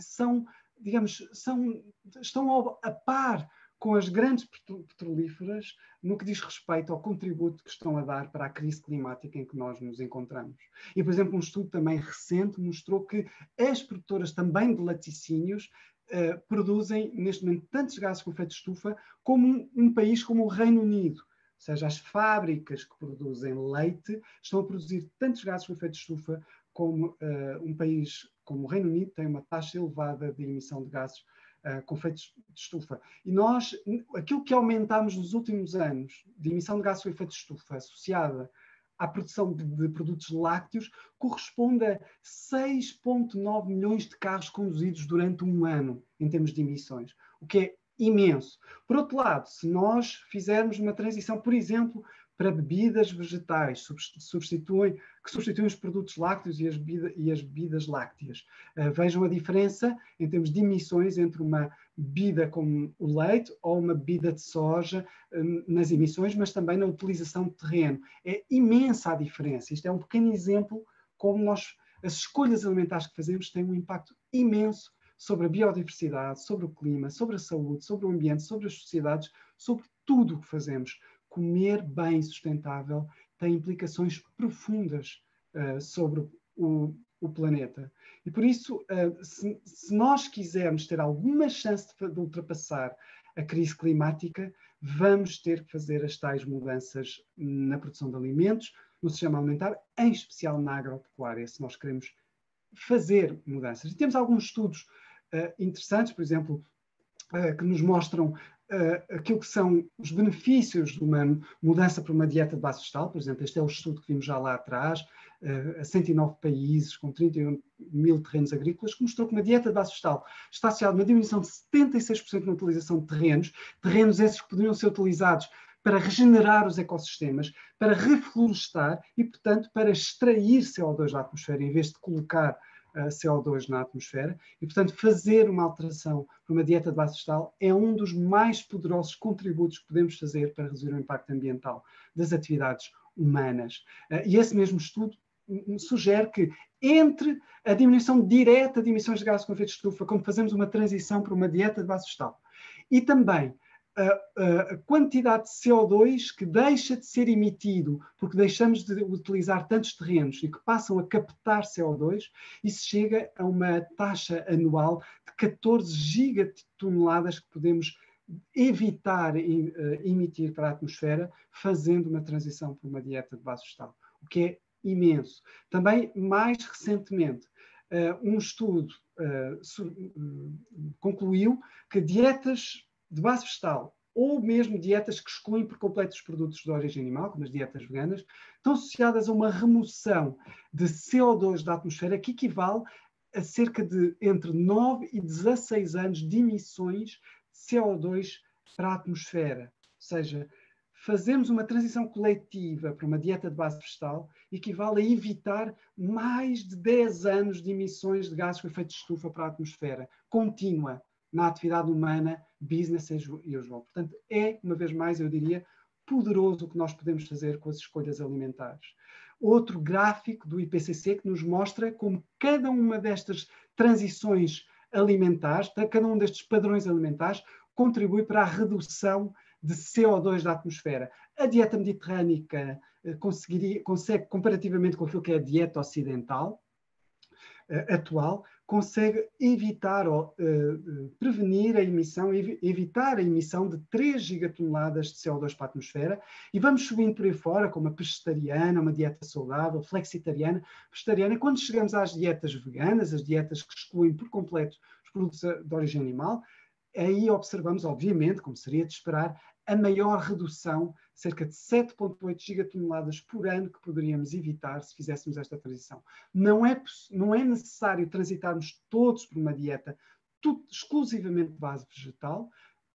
são, digamos, são, estão a par com as grandes petrolíferas no que diz respeito ao contributo que estão a dar para a crise climática em que nós nos encontramos. E, por exemplo, um estudo também recente mostrou que as produtoras também de laticínios uh, produzem, neste momento, tantos gases com efeito de estufa como um, um país como o Reino Unido. Ou seja, as fábricas que produzem leite estão a produzir tantos gases com efeito de estufa como uh, um país como o Reino Unido tem uma taxa elevada de emissão de gases uh, com efeitos de estufa. E nós, aquilo que aumentamos nos últimos anos de emissão de gases com efeito de estufa associada à produção de, de produtos lácteos corresponde a 6,9 milhões de carros conduzidos durante um ano em termos de emissões, o que é imenso. Por outro lado, se nós fizermos uma transição, por exemplo, para bebidas vegetais, substituem, que substituem os produtos lácteos e as, bebida, e as bebidas lácteas. Uh, vejam a diferença em termos de emissões entre uma bebida como o leite ou uma bebida de soja um, nas emissões, mas também na utilização de terreno. É imensa a diferença. Isto é um pequeno exemplo como nós, as escolhas alimentares que fazemos têm um impacto imenso sobre a biodiversidade, sobre o clima, sobre a saúde, sobre o ambiente, sobre as sociedades, sobre tudo o que fazemos comer bem sustentável tem implicações profundas uh, sobre o, o, planeta. E por isso, uh, se, se, nós quisermos ter alguma chance de, de, ultrapassar a crise climática, vamos ter que fazer as tais mudanças na produção de alimentos, no sistema alimentar, em especial na agropecuária, se nós queremos fazer mudanças. E temos alguns estudos uh, interessantes, por exemplo, que nos mostram uh, aquilo que são os benefícios de uma mudança para uma dieta de base vegetal, por exemplo, este é o estudo que vimos já lá atrás, uh, a 109 países, com 31 mil terrenos agrícolas, que mostrou que uma dieta de base vegetal está associada a uma diminuição de 76% na utilização de terrenos, terrenos esses que poderiam ser utilizados para regenerar os ecossistemas, para reflorestar e, portanto, para extrair CO2 da atmosfera, em vez de colocar CO2 na atmosfera e, portanto, fazer uma alteração para uma dieta de base vegetal é um dos mais poderosos contributos que podemos fazer para reduzir o impacto ambiental das atividades humanas. Eh, e esse mesmo estudo sugere que entre a diminuição direta de emissões de gases com efeito de estufa, quando fazemos uma transição para uma dieta de base vegetal, e também a, a, quantidade de CO2 que deixa de ser emitido porque deixamos de utilizar tantos terrenos e que passam a captar CO2, isso chega a uma taxa anual de 14 gigatoneladas que podemos evitar uh, emitir para a atmosfera fazendo uma transição para uma dieta de base vegetal, o que é imenso. Também, mais recentemente, uh, um estudo uh, concluiu que dietas de base vegetal ou mesmo dietas que excluem por completo os produtos de origem animal, como as dietas veganas, estão associadas a uma remoção de CO2 da atmosfera que equivale a cerca de entre 9 e 16 anos de emissões de CO2 para a atmosfera. Ou seja, fazemos uma transição coletiva para uma dieta de base vegetal equivale a evitar mais de 10 anos de emissões de gases com efeito de estufa para a atmosfera, contínua na atividade humana, business as usual. Portanto, é, uma vez mais, eu diria, poderoso o que nós podemos fazer com as escolhas alimentares. Outro gráfico do IPCC que nos mostra como cada uma destas transições alimentares, cada um destes padrões alimentares, contribui para a redução de CO2 da atmosfera. A dieta mediterrânica eh, consegue, comparativamente com aquilo que é a dieta ocidental, uh, atual, consegue evitar ou uh, prevenir a emissão, ev evitar a emissão de 3 gigatoneladas de CO2 para a atmosfera e vamos subindo por aí fora, como a pescetariana, uma dieta saudável, flexitariana, vegetariana. Quando chegamos às dietas veganas, as dietas que excluem por completo os produtos de origem animal, aí observamos, obviamente, como seria de esperar, a maior redução, cerca de 7,8 gigatoneladas por ano, que poderíamos evitar se fizéssemos esta transição. Não é, não é necessário transitarmos todos por uma dieta tudo, exclusivamente de base vegetal.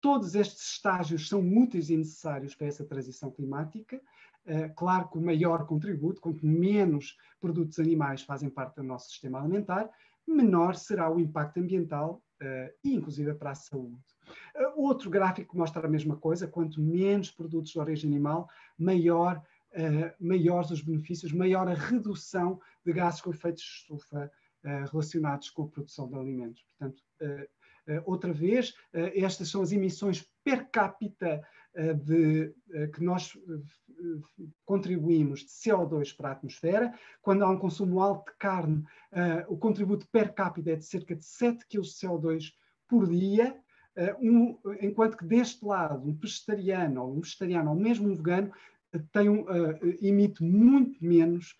Todos estes estágios são úteis e necessários para essa transição climática. Uh, claro que o maior contributo, quanto menos produtos animais fazem parte do nosso sistema alimentar, menor será o impacto ambiental uh, e, inclusive, para a saúde. Uh, outro gráfico mostra a mesma coisa: quanto menos produtos de origem animal, maior, uh, maiores os benefícios, maior a redução de gases com efeitos de estufa relacionados com a produção de alimentos. Portanto, outra vez, estas são as emissões per capita de, que nós contribuímos de CO2 para a atmosfera. Quando há um consumo alto de carne, o contributo per capita é de cerca de 7 kg de CO2 por dia. Um, enquanto que deste lado, um vegetariano, ou um vegetariano, ou mesmo um vegano, tem um, emite muito menos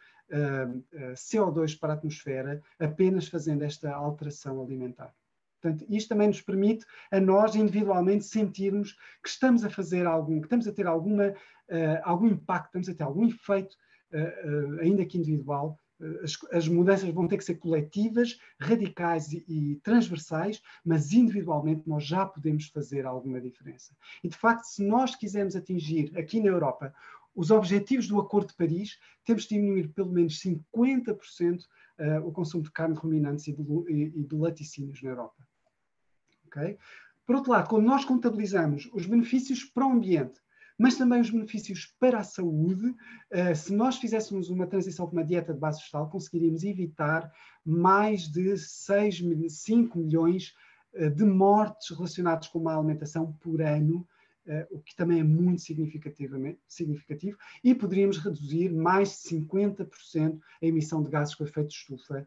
CO2 para a atmosfera, apenas fazendo esta alteração alimentar. Portanto, isto também nos permite a nós individualmente sentirmos que estamos a fazer algum, que estamos a ter alguma, uh, algum impacto, estamos a ter algum efeito, uh, uh, ainda que individual, as, as, mudanças vão ter que ser coletivas, radicais e, e, transversais, mas individualmente nós já podemos fazer alguma diferença. E de facto, se nós quisermos atingir aqui na Europa os objetivos do Acordo de Paris, temos de diminuir pelo menos 50% uh, o consumo de carne ruminantes e de, e, e de laticínios na Europa. Okay? Por outro lado, quando nós contabilizamos os benefícios para o ambiente, mas também os benefícios para a saúde. Uh, se nós fizéssemos uma transição para uma dieta de base vegetal, conseguiríamos evitar mais de 6, 5 milhões uh, de mortes relacionadas com má alimentação por ano, uh, o que também é muito significativo, e poderíamos reduzir mais de 50% a emissão de gases com efeito de estufa,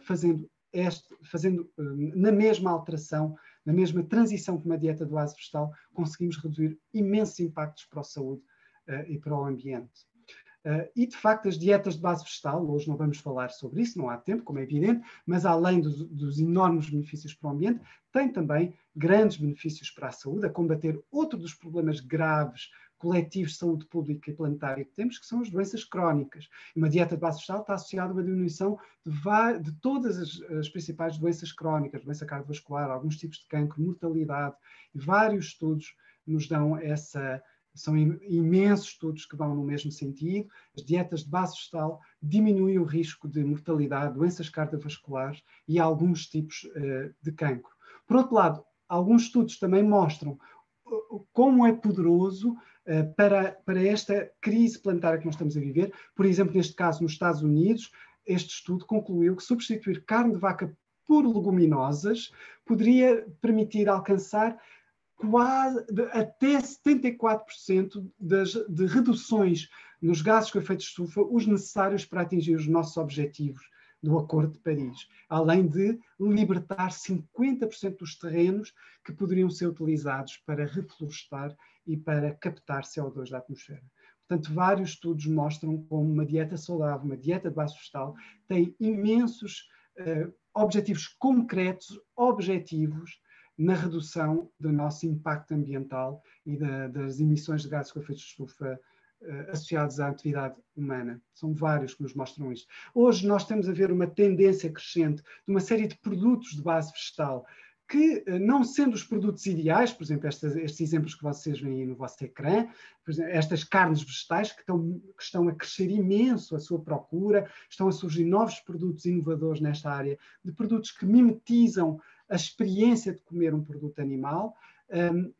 fazendo, este, fazendo na mesma alteração na mesma transição com uma dieta de base vegetal, conseguimos reduzir imensos impactos para a saúde uh, e para o ambiente. Uh, e, de facto, as dietas de base vegetal, hoje não vamos falar sobre isso, não há tempo, como é evidente, mas além dos, dos enormes benefícios para o ambiente, tem também grandes benefícios para a saúde, a combater outro dos problemas graves coletivos de saúde pública e planetária que temos, que são as doenças crónicas. Uma dieta de base vegetal está associada a uma diminuição de, de todas as, as, principais doenças crónicas, doença cardiovascular, alguns tipos de cancro, mortalidade. E vários estudos nos dão essa. São imensos estudos que vão no mesmo sentido. As dietas de base vegetal diminuem o risco de mortalidade, doenças cardiovasculares e alguns tipos uh, de cancro. Por outro lado, alguns estudos também mostram como é poderoso para, para esta crise planetária que nós estamos a viver. Por exemplo, neste caso, nos Estados Unidos, este estudo concluiu que substituir carne de vaca por leguminosas poderia permitir alcançar quase até 74% das, de reduções nos gases com efeito de estufa, os necessários para atingir os nossos objetivos do Acordo de Paris, além de libertar 50% dos terrenos que poderiam ser utilizados para reflorestar e para captar CO2 da atmosfera. Portanto, vários estudos mostram como uma dieta saudável, uma dieta de base vegetal, tem imensos uh, objetivos concretos, objetivos, na redução do nosso impacto ambiental e da, das emissões de gases com efeito de estufa uh, associados à atividade humana. São vários que nos mostram isto. Hoje nós temos a ver uma tendência crescente de uma série de produtos de base vegetal que, uh, não sendo os produtos ideais, por exemplo, estes, exemplos que vocês veem no vosso ecrã, exemplo, estas carnes vegetais que estão, que estão a crescer imenso a sua procura, estão a surgir novos produtos inovadores nesta área, de produtos que mimetizam a experiência de comer um produto animal. Um,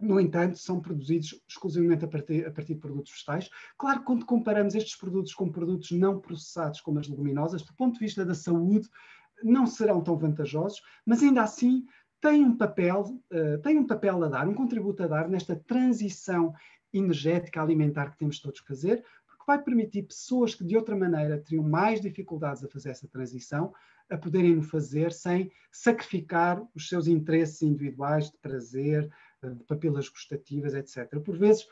no entanto, são produzidos exclusivamente a partir, a partir, de produtos vegetais. Claro que quando comparamos estes produtos com produtos não processados, como as leguminosas, do ponto de vista da saúde, não serão tão vantajosos, mas ainda assim têm um papel, uh, têm um papel a dar, um contributo a dar nesta transição energética alimentar que temos todos que fazer, porque vai permitir pessoas que de outra maneira teriam mais dificuldades a fazer essa transição, a poderem o fazer sem sacrificar os seus interesses individuais de prazer, papilas gustativas, etc. Por vezes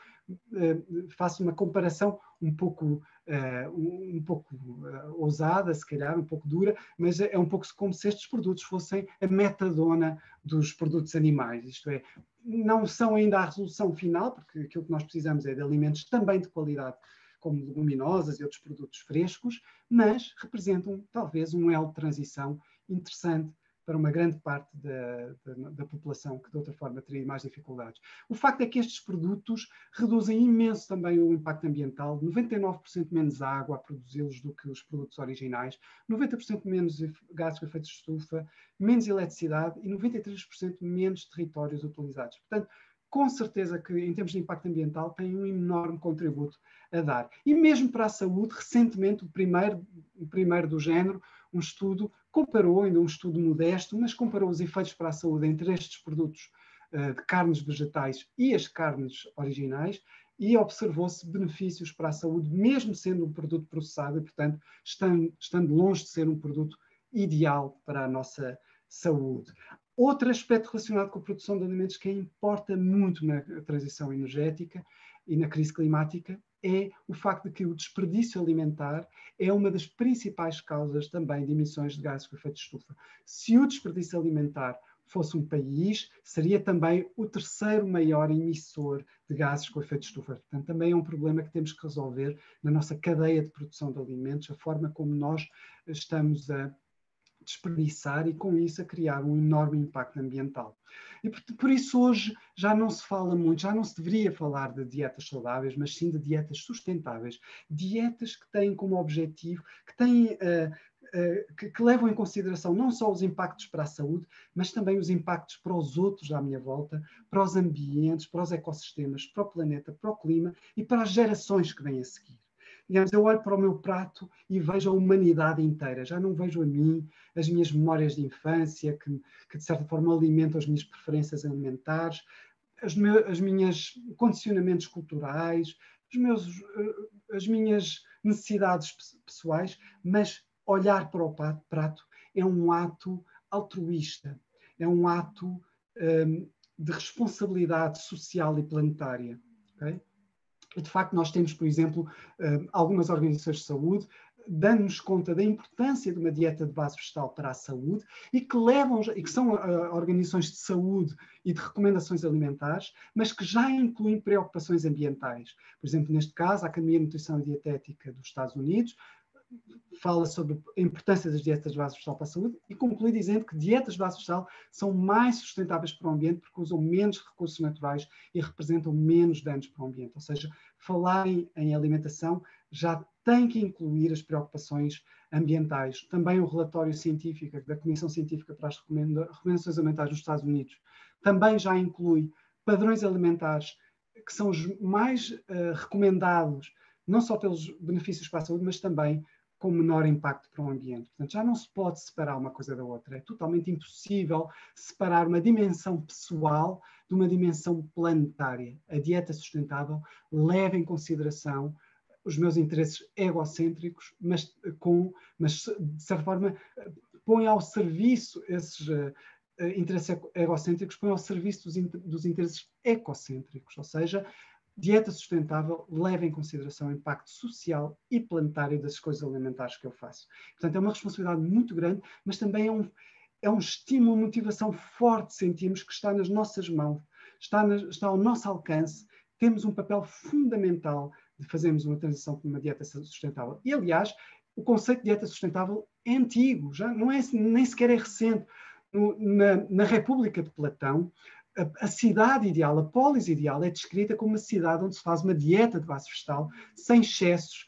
eh, faço uma comparação um pouco, eh, um pouco eh, ousada, se calhar, um pouco dura, mas é um pouco como se estes produtos fossem a metadona dos produtos animais, isto é, não são ainda a resolução final, porque aquilo que nós precisamos é de alimentos também de qualidade, como leguminosas e outros produtos frescos, mas representam talvez um elo de transição interessante para uma grande parte da, da, da, população que de outra forma teria mais dificuldades. O facto é que estes produtos reduzem imenso também o impacto ambiental, 99% menos água a produzi-los do que os produtos originais, 90% menos gases com efeito de estufa, menos eletricidade e 93% menos territórios utilizados. Portanto, com certeza que, em termos de impacto ambiental, tem um enorme contributo a dar. E mesmo para a saúde, recentemente, o primeiro, o primeiro do género, um estudo comparou, ainda um estudo modesto, mas comparou os efeitos para a saúde entre estes produtos uh, de carnes vegetais e as carnes originais e observou-se benefícios para a saúde, mesmo sendo um produto processado e, portanto, estando, estando longe de ser um produto ideal para a nossa saúde. Outro aspecto relacionado com a produção de alimentos que importa muito na transição energética e na crise climática é o facto de que o desperdício alimentar é uma das principais causas também de emissões de gases com efeito de estufa. Se o desperdício alimentar fosse um país, seria também o terceiro maior emissor de gases com efeito de estufa. Portanto, também é um problema que temos que resolver na nossa cadeia de produção de alimentos, a forma como nós estamos a desperdiçar e, com isso, a criar um enorme impacto ambiental. E por, por, isso, hoje já não se fala muito, já não se deveria falar de dietas saudáveis, mas sim de dietas sustentáveis. Dietas que têm como objetivo, que têm. Uh, que, que, levam em consideração não só os impactos para a saúde, mas também os impactos para os outros à minha volta, para os ambientes, para os ecossistemas, para o planeta, para o clima e para as gerações que vêm a seguir. Digamos, eu olho para o meu prato e vejo a humanidade inteira, já não vejo a mim, as minhas memórias de infância, que, que de certa forma alimentam as minhas preferências alimentares, as, meus, as minhas condicionamentos culturais, os meus, eh, as minhas necessidades pessoais, mas olhar para o prato é um ato altruísta, é um ato um, de responsabilidade social e planetária. Okay? De facto, nós temos, por exemplo, eh, algumas organizações de saúde dando-nos conta da importância de uma dieta de base vegetal para a saúde e que levam, e que são uh, organizações de saúde e de recomendações alimentares, mas que já incluem preocupações ambientais. Por exemplo, neste caso, a Academia de Nutrição e Dietética dos Estados Unidos fala sobre a importância das dietas de base vegetal para a saúde e conclui dizendo que dietas de base vegetal são mais sustentáveis para o ambiente porque usam menos recursos naturais e representam menos danos para o ambiente. Ou seja, falar em, em alimentação já tem que incluir as preocupações ambientais. Também o relatório científico da Comissão Científica para as Recomendações Alimentares nos Estados Unidos também já inclui padrões alimentares que são os mais uh, recomendados, não só pelos benefícios para a saúde, mas também com menor impacto para o ambiente. Portanto, já não se pode separar uma coisa da outra. É totalmente impossível separar uma dimensão pessoal de uma dimensão planetária. A dieta sustentável leva em consideração os meus interesses egocêntricos, mas, com, mas de certa forma põe ao serviço esses uh, interesses egocêntricos, põe ao serviço dos, dos interesses ecocêntricos, ou seja, dieta sustentável leva em consideração o impacto social e planetário das coisas alimentares que eu faço. Portanto, é uma responsabilidade muito grande, mas também é um, é um estímulo, motivação forte, sentimos que está nas nossas mãos, está, na, está ao nosso alcance, temos um papel fundamental de fazermos uma transição para uma dieta sustentável. E, aliás, o conceito de dieta sustentável é antigo, já não é, nem sequer é recente. No, na, na República de Platão, a, cidade ideal, a polis ideal, é descrita como uma cidade onde se faz uma dieta de base vegetal, sem excessos,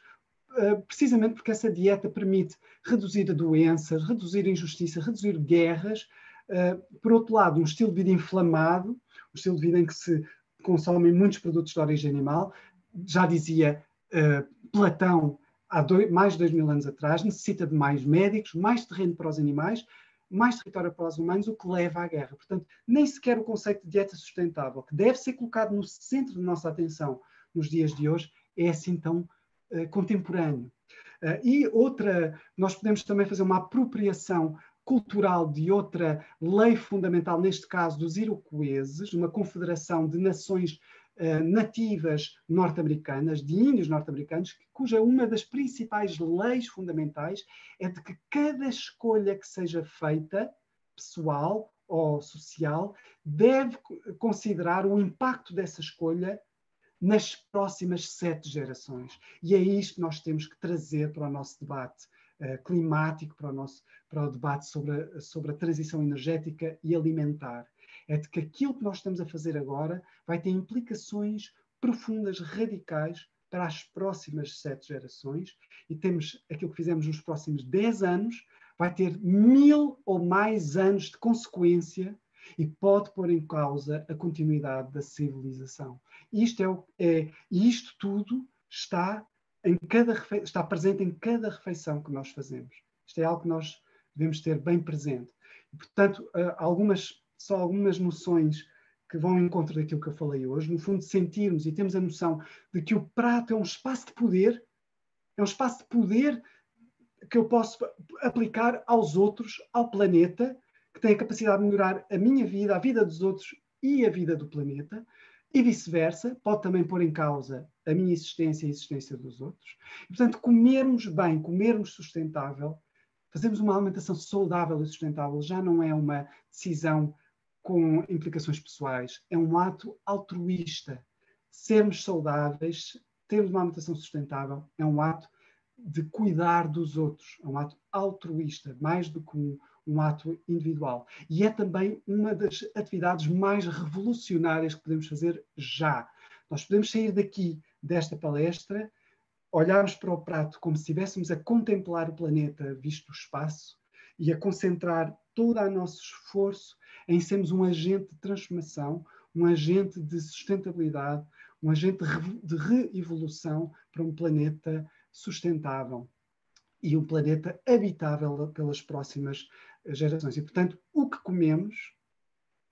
eh, precisamente porque essa dieta permite reduzir a doença, reduzir a injustiça, reduzir guerras. Eh, por outro lado, um estilo de vida inflamado, um estilo de vida em que se consomem muitos produtos de origem animal, já dizia eh, Platão há dois, mais de dois mil anos atrás, necessita de mais médicos, mais terreno para os animais, mais território para os humanos, o que leva à guerra. Portanto, nem sequer o conceito de dieta sustentável, que deve ser colocado no centro da nossa atenção nos dias de hoje, é assim tão uh, contemporâneo. Uh, e outra, nós podemos também fazer uma apropriação cultural de outra lei fundamental, neste caso dos iroqueses, uma confederação de nações uh, nativas norte-americanas, de índios norte-americanos, cuja uma das principais leis fundamentais é de que cada escolha que seja feita, pessoal ou social, deve considerar o impacto dessa escolha nas próximas sete gerações. E é isto que nós temos que trazer para o nosso debate uh, climático, para o, nosso, para o debate sobre a, sobre a transição energética e alimentar é de que aquilo que nós estamos a fazer agora vai ter implicações profundas, radicais para as próximas sete gerações e temos aquilo que fizemos nos próximos dez anos vai ter mil ou mais anos de consequência e pode pôr em causa a continuidade da civilização. Isto, é, é isto tudo está, em cada, está presente em cada refeição que nós fazemos. Isto é algo que nós devemos ter bem presente. Portanto, algumas só algumas noções que vão em encontro daquilo que eu falei hoje, no fundo, sentirmos e temos a noção de que o prato é um espaço de poder, é um espaço de poder que eu posso aplicar aos outros, ao planeta, que tem a capacidade de melhorar a minha vida, a vida dos outros e a vida do planeta, e vice-versa, pode também pôr em causa a minha existência e a existência dos outros. E, portanto, comermos bem, comermos sustentável, fazermos uma alimentação saudável e sustentável já não é uma decisão com implicações pessoais, é um ato altruísta. Sermos saudáveis, termos uma alimentação sustentável, é um ato de cuidar dos outros, é um ato altruísta, mais do que um, um ato individual. E é também uma das atividades mais revolucionárias que podemos fazer já. Nós podemos sair daqui, desta palestra, olharmos para o prato como se estivéssemos a contemplar o planeta visto do espaço e a concentrar todo o nosso esforço em sermos um agente de transformação, um agente de sustentabilidade, um agente de re-evolução para um planeta sustentável e um planeta habitável pelas próximas gerações. E, portanto, o que comemos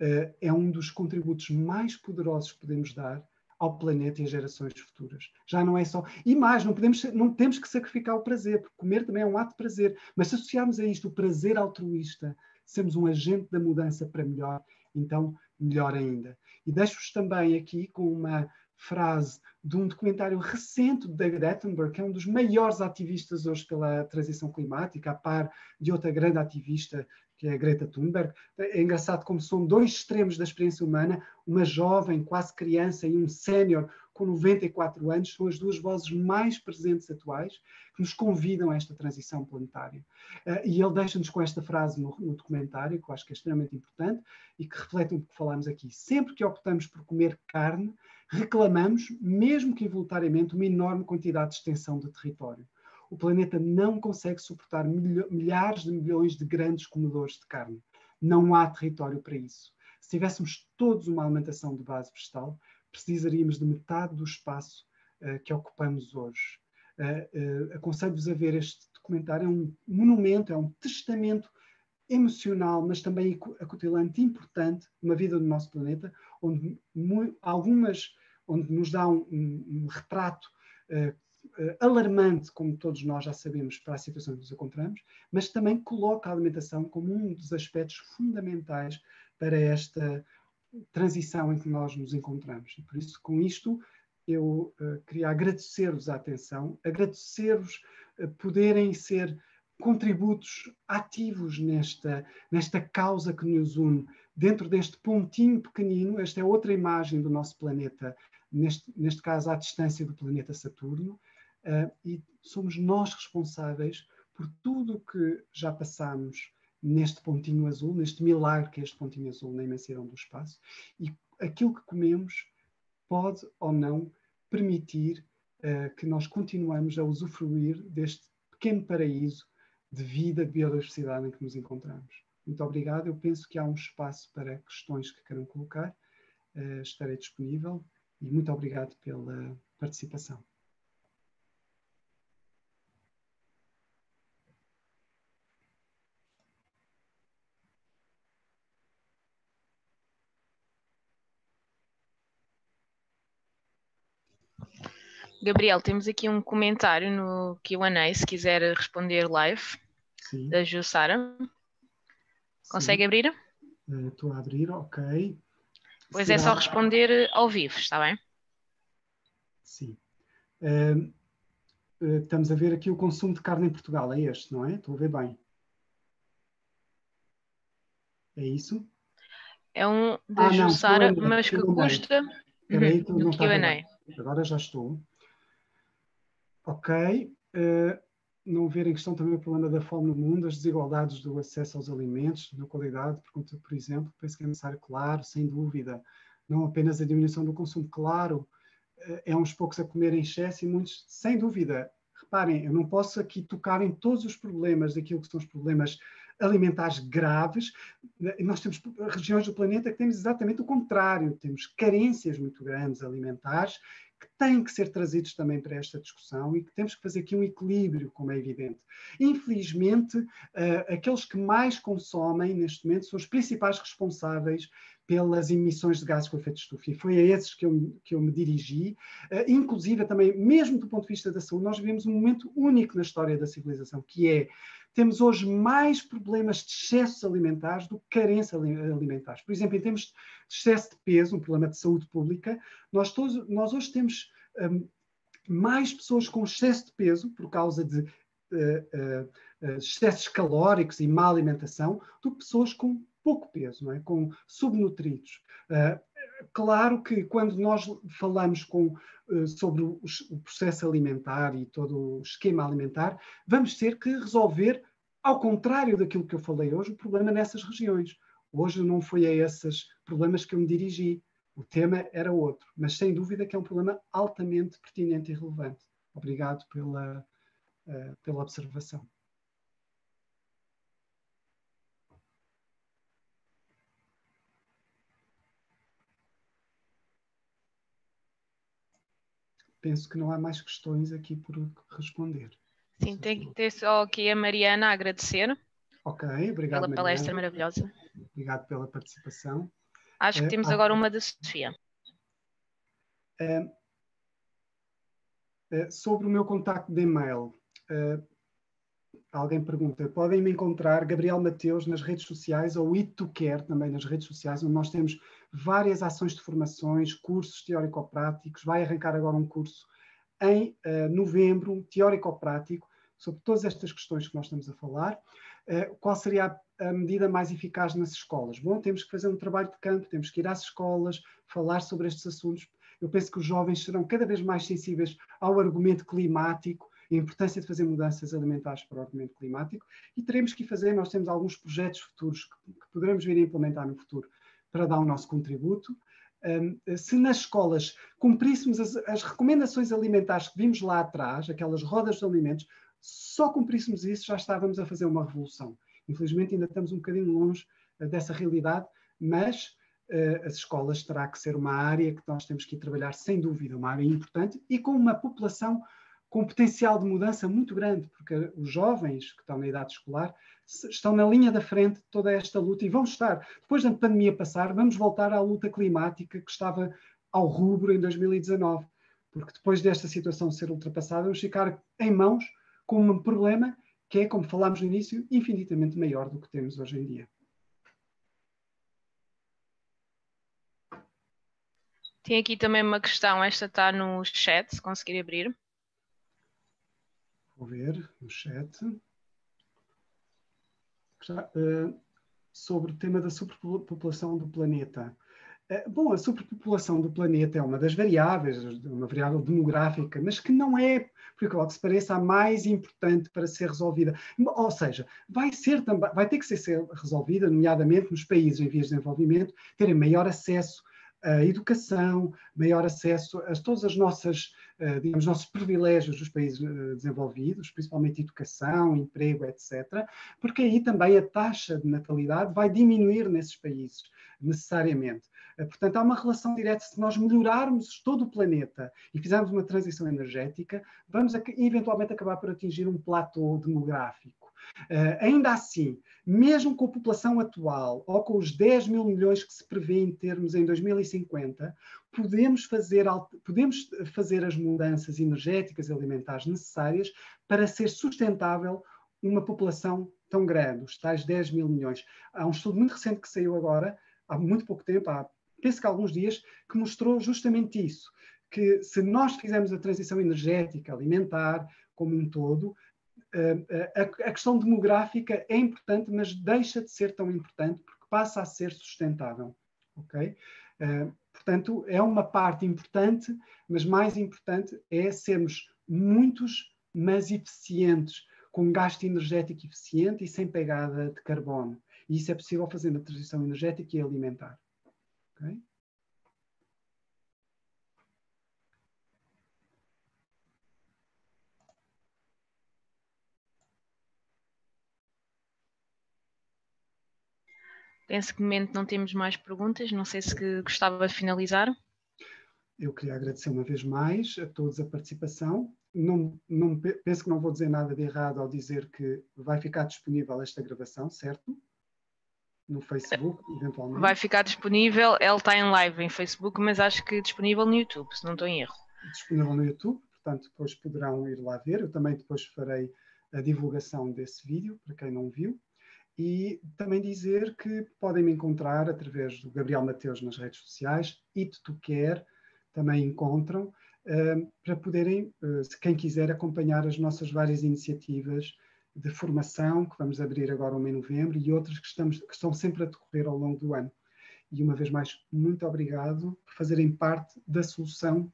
uh, é um dos contributos mais poderosos que podemos dar ao planeta e às gerações futuras. Já não é só. E mais, não, podemos, não temos que sacrificar o prazer, porque comer também é um ato de prazer. Mas se associarmos a isto o prazer altruísta, sermos um agente da mudança para melhor, então melhor ainda. E deixo-vos também aqui com uma frase de um documentário recente de David Attenborough, que é um dos maiores ativistas hoje pela transição climática, a par de outra grande ativista, que é a Greta Thunberg. É engraçado como são dois extremos da experiência humana, uma jovem, quase criança, e um sénior com 94 anos, são as duas vozes mais presentes atuais que nos convidam a esta transição planetária. Uh, e ele deixa-nos com esta frase no, no, documentário, que eu acho que é extremamente importante e que reflete o que falamos aqui. Sempre que optamos por comer carne, reclamamos, mesmo que involuntariamente, uma enorme quantidade de extensão de território. O planeta não consegue suportar milhares de milhões de grandes comedores de carne. Não há território para isso. Se tivéssemos todos uma alimentação de base vegetal, precisaríamos de metade do espaço uh, que ocupamos hoje. Uh, uh, Aconselho-vos a ver este documentário, é um monumento, é um testamento emocional, mas também acutilante importante uma vida do nosso planeta, onde algumas, onde nos dá um, um, retrato uh, alarmante, como todos nós já sabemos, para a situação em que nos encontramos, mas também coloca a alimentação como um dos aspectos fundamentais para esta transição em que nós nos encontramos. E por isso, com isto, eu uh, queria agradecer-vos a atenção, agradecer-vos poderem ser contributos ativos nesta, nesta causa que nos une. Dentro deste pontinho pequenino, esta é outra imagem do nosso planeta, neste, neste caso à distância do planeta Saturno, uh, e somos nós responsáveis por tudo o que já passamos neste pontinho azul, neste milagre que é este pontinho azul na imensidão do espaço, e aquilo que comemos pode ou não permitir uh, que nós continuemos a usufruir deste pequeno paraíso de vida, de biodiversidade em que nos encontramos. Muito obrigado. Eu penso que há um espaço para questões que queiram colocar. Uh, estarei disponível e muito obrigado pela participação. Gabriel, temos aqui um comentário no QA, se quiser responder live, Sim. da Jussara. Consegue Sim. abrir? Estou uh, a abrir, ok. Pois Será... é só responder ao vivo, está bem? Sim. Uh, estamos a ver aqui o consumo de carne em Portugal, é este, não é? Estou a ver bem. É isso? É um da ah, Jussara, mas que custa. Peraí, uhum, não Agora já estou. Ok. Uh, não ver em questão também o problema da fome no mundo, as desigualdades do acesso aos alimentos, na qualidade, pergunta, por exemplo, penso que é necessário, claro, sem dúvida, não apenas a diminuição do consumo, claro, uh, é uns poucos a comer em excesso e muitos, sem dúvida. Reparem, eu não posso aqui tocar em todos os problemas daquilo que são os problemas alimentares graves. Nós temos regiões do planeta que temos exatamente o contrário, temos carências muito grandes alimentares têm que ser trazidos também para esta discussão e que temos que fazer aqui um equilíbrio, como é evidente. Infelizmente, uh, aqueles que mais consomem neste momento são os principais responsáveis pelas emissões de gases com efeito de estufa. E foi a esses que eu, que eu me dirigi. Uh, inclusive, também, mesmo do ponto de vista da saúde, nós vivemos um momento único na história da civilização, que é temos hoje mais problemas de excessos alimentares do que carência alimentares. Por exemplo, em termos de excesso de peso, um problema de saúde pública, nós, todos, nós hoje temos um, mais pessoas com excesso de peso por causa de uh, uh, excessos calóricos e má alimentação do que pessoas com pouco peso, não é? com subnutridos. Uh, claro que quando nós falamos com, uh, sobre o, o, processo alimentar e todo o esquema alimentar, vamos ter que resolver, ao contrário daquilo que eu falei hoje, o problema nessas regiões. Hoje não foi a esses problemas que eu me dirigi. O tema era outro, mas sem dúvida que é um problema altamente pertinente e relevante. Obrigado pela, uh, pela observação. Penso que não há mais questões aqui por responder. Sim, tem que ter só aqui a Mariana a agradecer. Ok, obrigado. Pela palestra Mariana. maravilhosa. Obrigado pela participação. Acho que uh, temos ah, agora uma da Sofia. Uh, uh, sobre o meu contacto de e-mail, alguém pergunta: podem me encontrar Gabriel Mateus nas redes sociais ou It to Care também nas redes sociais, onde nós temos várias ações de formações, cursos teórico-práticos. Vai arrancar agora um curso em uh, novembro, teórico-prático, sobre todas estas questões que nós estamos a falar. Uh, qual seria a, a, medida mais eficaz nas escolas? Bom, temos que fazer um trabalho de campo, temos que ir às escolas, falar sobre estes assuntos. Eu penso que os jovens serão cada vez mais sensíveis ao argumento climático, a importância de fazer mudanças alimentares para o argumento climático e teremos que fazer, nós temos alguns projetos futuros que, que poderemos vir a implementar no futuro para dar o nosso contributo. Um, se nas escolas cumpríssemos as, as, recomendações alimentares que vimos lá atrás, aquelas rodas de alimentos, só cumpríssemos isso já estávamos a fazer uma revolução. Infelizmente ainda estamos um bocadinho longe uh, dessa realidade, mas uh, as escolas terá que ser uma área que nós temos que trabalhar sem dúvida, uma área importante e com uma população com potencial de mudança muito grande, porque os jovens que estão na idade escolar estão na linha da frente de toda esta luta e vão estar. Depois da pandemia passar, vamos voltar à luta climática que estava ao rubro em 2019, porque depois desta situação ser ultrapassada, vamos ficar em mãos com um problema que é, como falámos no início, infinitamente maior do que temos hoje em dia. Tem aqui também uma questão, esta está no chat, se conseguir abrir. Vou ver no chat. Uh, sobre o tema da superpopulação do planeta. Uh, bom, a superpopulação do planeta é uma das variáveis, uma variável demográfica, mas que não é, por que se pareça, a mais importante para ser resolvida. Ou seja, vai, ser vai ter que ser resolvida, nomeadamente nos países em vias de desenvolvimento, terem maior acesso a educação, maior acesso a todas as nossas, uh, digamos, nossos privilégios dos países uh, desenvolvidos, principalmente educação, emprego, etc., porque aí também a taxa de natalidade vai diminuir nesses países, necessariamente. Uh, portanto, há uma relação direta. Se nós melhorarmos todo o planeta e fizermos uma transição energética, vamos eventualmente acabar por atingir um platô demográfico. Uh, ainda assim, mesmo com a população atual, ou com os 10 mil milhões que se prevê em termos em 2050, podemos fazer, podemos fazer as mudanças energéticas e alimentares necessárias para ser sustentável uma população tão grande, os tais 10 mil milhões. Há um estudo muito recente que saiu agora, há muito pouco tempo, há penso que há alguns dias, que mostrou justamente isso, que se nós fizermos a transição energética, alimentar, como um todo, a, a questão demográfica é importante, mas deixa de ser tão importante porque passa a ser sustentável. Ok? Uh, portanto, é uma parte importante, mas mais importante é sermos muitos, mas eficientes, com gasto energético eficiente e sem pegada de carbono. E isso é possível fazer na transição energética e alimentar. Okay? Penso que momento não temos mais perguntas. Não sei se gostava de finalizar. Eu queria agradecer uma vez mais a todos a participação. Não, não, penso que não vou dizer nada de errado ao dizer que vai ficar disponível esta gravação, certo? No Facebook, eventualmente. Vai ficar disponível, ela está em live em Facebook, mas acho que disponível no YouTube, se não estou em erro. Disponível no YouTube, portanto, depois poderão ir lá ver. Eu também depois farei a divulgação desse vídeo, para quem não viu. E também dizer que podem me encontrar através do Gabriel Mateus nas redes sociais, It to Care, também encontram, uh, para poderem, uh, se quem quiser, acompanhar as nossas várias iniciativas de formação, que vamos abrir agora uma em novembro, e outras que, estamos, que estão sempre a decorrer ao longo do ano. E uma vez mais, muito obrigado por fazerem parte da solução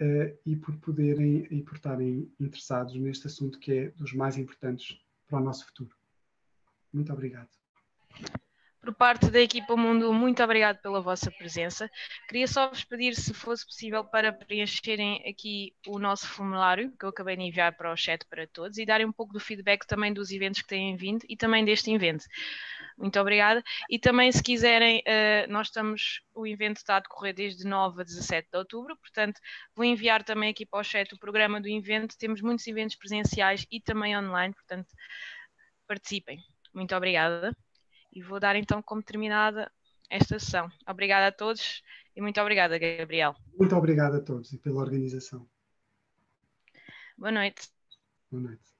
uh, e por poderem e por estarem interessados neste assunto que é dos mais importantes para o nosso futuro. Muito obrigado. Por parte da equipa Mundo, muito obrigado pela vossa presença. Queria só vos pedir, se fosse possível, para preencherem aqui o nosso formulário, que eu acabei de enviar para o chat para todos, e darem um pouco do feedback também dos eventos que têm vindo e também deste evento. Muito obrigada. E também, se quiserem, uh, nós estamos, o evento está a decorrer desde 9 a 17 de outubro, portanto, vou enviar também aqui para o chat o programa do evento. Temos muitos eventos presenciais e também online, portanto, participem. Muito obrigada. E vou dar então como terminada esta sessão. Obrigada a todos e muito obrigada, Gabriel. Muito obrigado a todos e pela organização. Boa noite. Boa noite.